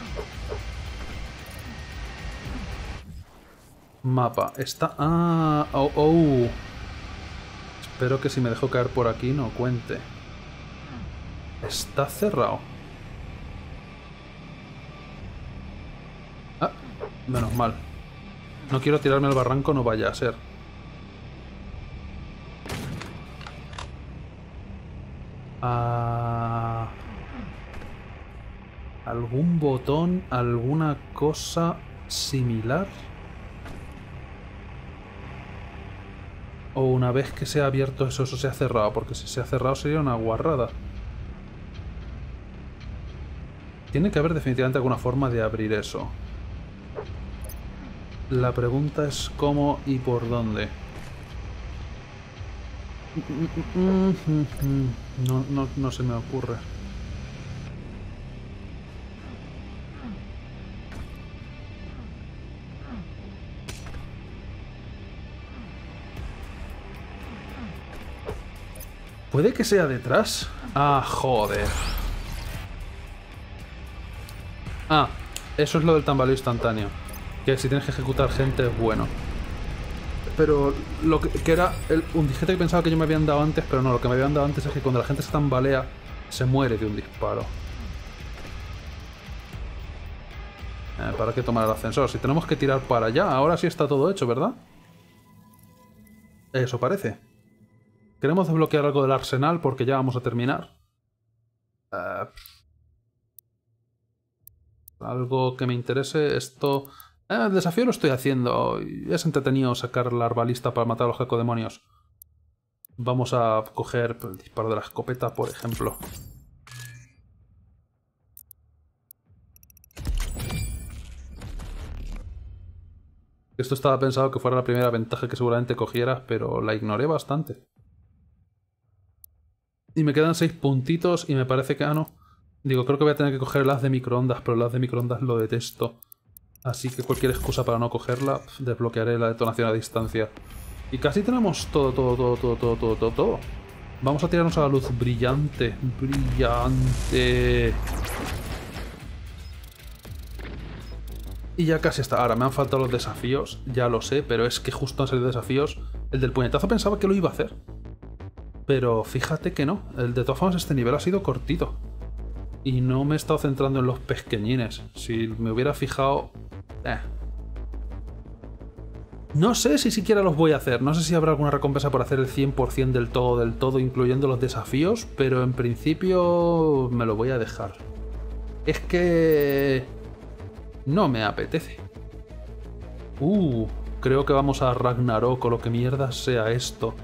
Speaker 1: Mapa. Está... Ah, oh, oh. Espero que si me dejo caer por aquí no cuente. Está cerrado. Ah, menos mal. No quiero tirarme al barranco, no vaya a ser. Ah, ¿Algún botón? ¿Alguna cosa similar? O una vez que se ha abierto eso, eso se ha cerrado, porque si se ha cerrado sería una guarrada. Tiene que haber definitivamente alguna forma de abrir eso. La pregunta es cómo y por dónde. No, no, no se me ocurre. ¿Puede que sea detrás? Ah, joder. Ah, eso es lo del tambaleo instantáneo. Que si tienes que ejecutar gente es bueno. Pero lo que, era un dijete que pensaba que yo me habían dado antes, pero no, lo que me habían dado antes es que cuando la gente se tambalea, se muere de un disparo. Eh, ¿Para qué tomar el ascensor? Si tenemos que tirar para allá, ahora sí está todo hecho, ¿verdad? Eso parece. Queremos desbloquear algo del arsenal porque ya vamos a terminar. Eh, algo que me interese. Esto... Eh, el desafío lo estoy haciendo. Es entretenido sacar la arbalista para matar a los demonios. Vamos a coger el disparo de la escopeta, por ejemplo. Esto estaba pensado que fuera la primera ventaja que seguramente cogieras, pero la ignoré bastante. Y me quedan seis puntitos y me parece que... Ah, no. Digo, creo que voy a tener que coger el haz de microondas, pero el haz de microondas lo detesto. Así que cualquier excusa para no cogerla, desbloquearé la detonación a distancia. Y casi tenemos todo, todo, todo, todo, todo, todo, todo, todo. Vamos a tirarnos a la luz brillante. Brillante. Y ya casi está. Ahora, me han faltado los desafíos, ya lo sé, pero es que justo han salido desafíos. El del puñetazo pensaba que lo iba a hacer. Pero fíjate que no. El, de todas formas, este nivel ha sido cortito. Y no me he estado centrando en los pesqueñines. Si me hubiera fijado... Eh. No sé si siquiera los voy a hacer. No sé si habrá alguna recompensa por hacer el 100% del todo, del todo, incluyendo los desafíos. Pero en principio me lo voy a dejar. Es que... No me apetece. Uh, creo que vamos a Ragnarok o lo que mierda sea esto.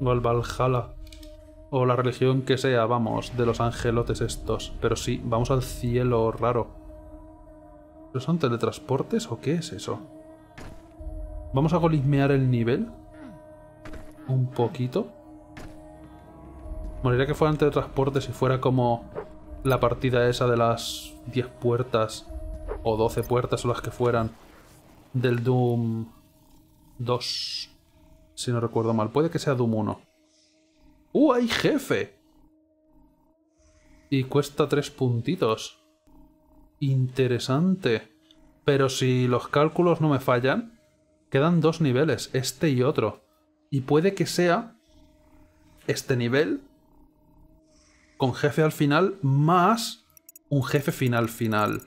Speaker 1: O el Valhalla, o la religión que sea, vamos, de los angelotes estos. Pero sí, vamos al cielo raro. ¿Pero son teletransportes o qué es eso? Vamos a golismear el nivel. Un poquito. Moriría que fueran teletransportes si fuera como la partida esa de las 10 puertas o 12 puertas o las que fueran del Doom 2 si no recuerdo mal. Puede que sea Doom 1. ¡Uh, hay jefe! Y cuesta tres puntitos. Interesante. Pero si los cálculos no me fallan, quedan dos niveles, este y otro. Y puede que sea este nivel con jefe al final más un jefe final final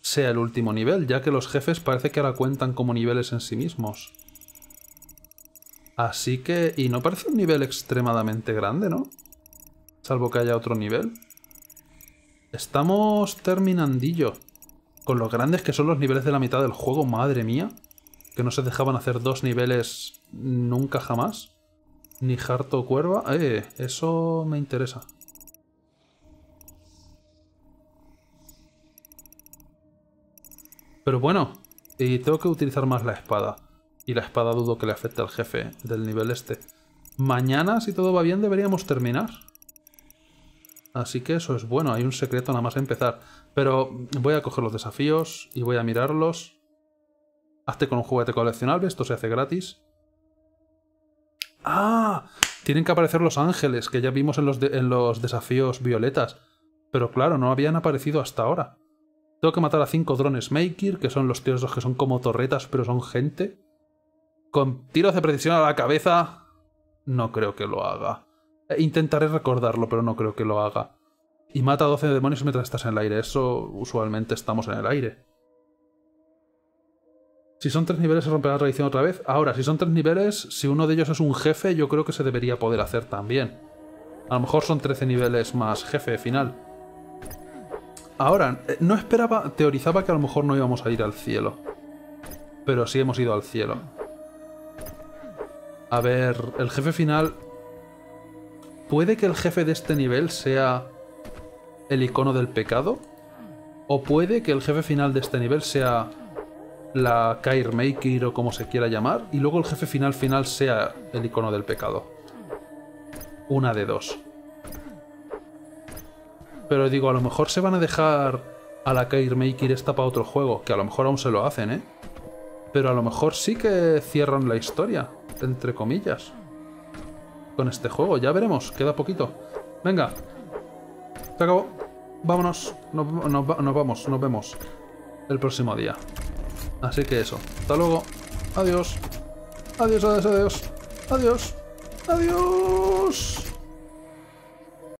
Speaker 1: sea el último nivel, ya que los jefes parece que ahora cuentan como niveles en sí mismos. Así que... Y no parece un nivel extremadamente grande, ¿no? Salvo que haya otro nivel. Estamos terminandillo. Con los grandes que son los niveles de la mitad del juego, madre mía. Que no se dejaban hacer dos niveles nunca jamás. Ni harto cuerva. Eh, eso me interesa. Pero bueno, y tengo que utilizar más la espada. Y la espada dudo que le afecte al jefe del nivel este. Mañana, si todo va bien, deberíamos terminar. Así que eso es bueno, hay un secreto nada más empezar. Pero voy a coger los desafíos y voy a mirarlos. Hazte con un juguete coleccionable, esto se hace gratis. ¡Ah! Tienen que aparecer los ángeles, que ya vimos en los, desafíos violetas. Pero claro, no habían aparecido hasta ahora. Tengo que matar a cinco drones Maker, que son los tíos que son como torretas, pero son gente. Con tiros de precisión a la cabeza... No creo que lo haga. Eh, intentaré recordarlo, pero no creo que lo haga. Y mata a 12 demonios mientras estás en el aire. Eso usualmente estamos en el aire. Si son tres niveles se romperá la tradición otra vez. Ahora, si son tres niveles, si uno de ellos es un jefe, yo creo que se debería poder hacer también. A lo mejor son 13 niveles más jefe final. Ahora, eh, no esperaba, teorizaba que a lo mejor no íbamos a ir al cielo. Pero sí hemos ido al cielo. A ver, el jefe final... ¿Puede que el jefe de este nivel sea el icono del pecado? ¿O puede que el jefe final de este nivel sea la Kair Maker o como se quiera llamar, y luego el jefe final final sea el icono del pecado? Una de dos. Pero digo, a lo mejor se van a dejar a la Kair Maker esta para otro juego, que a lo mejor aún se lo hacen, ¿eh? Pero a lo mejor sí que cierran la historia, entre comillas. Con este juego, ya veremos, queda poquito. Venga, se acabó. Vámonos, nos, nos vamos, nos vemos el próximo día. Así que eso, hasta luego. Adiós. Adiós, adiós, adiós. Adiós. Adiós.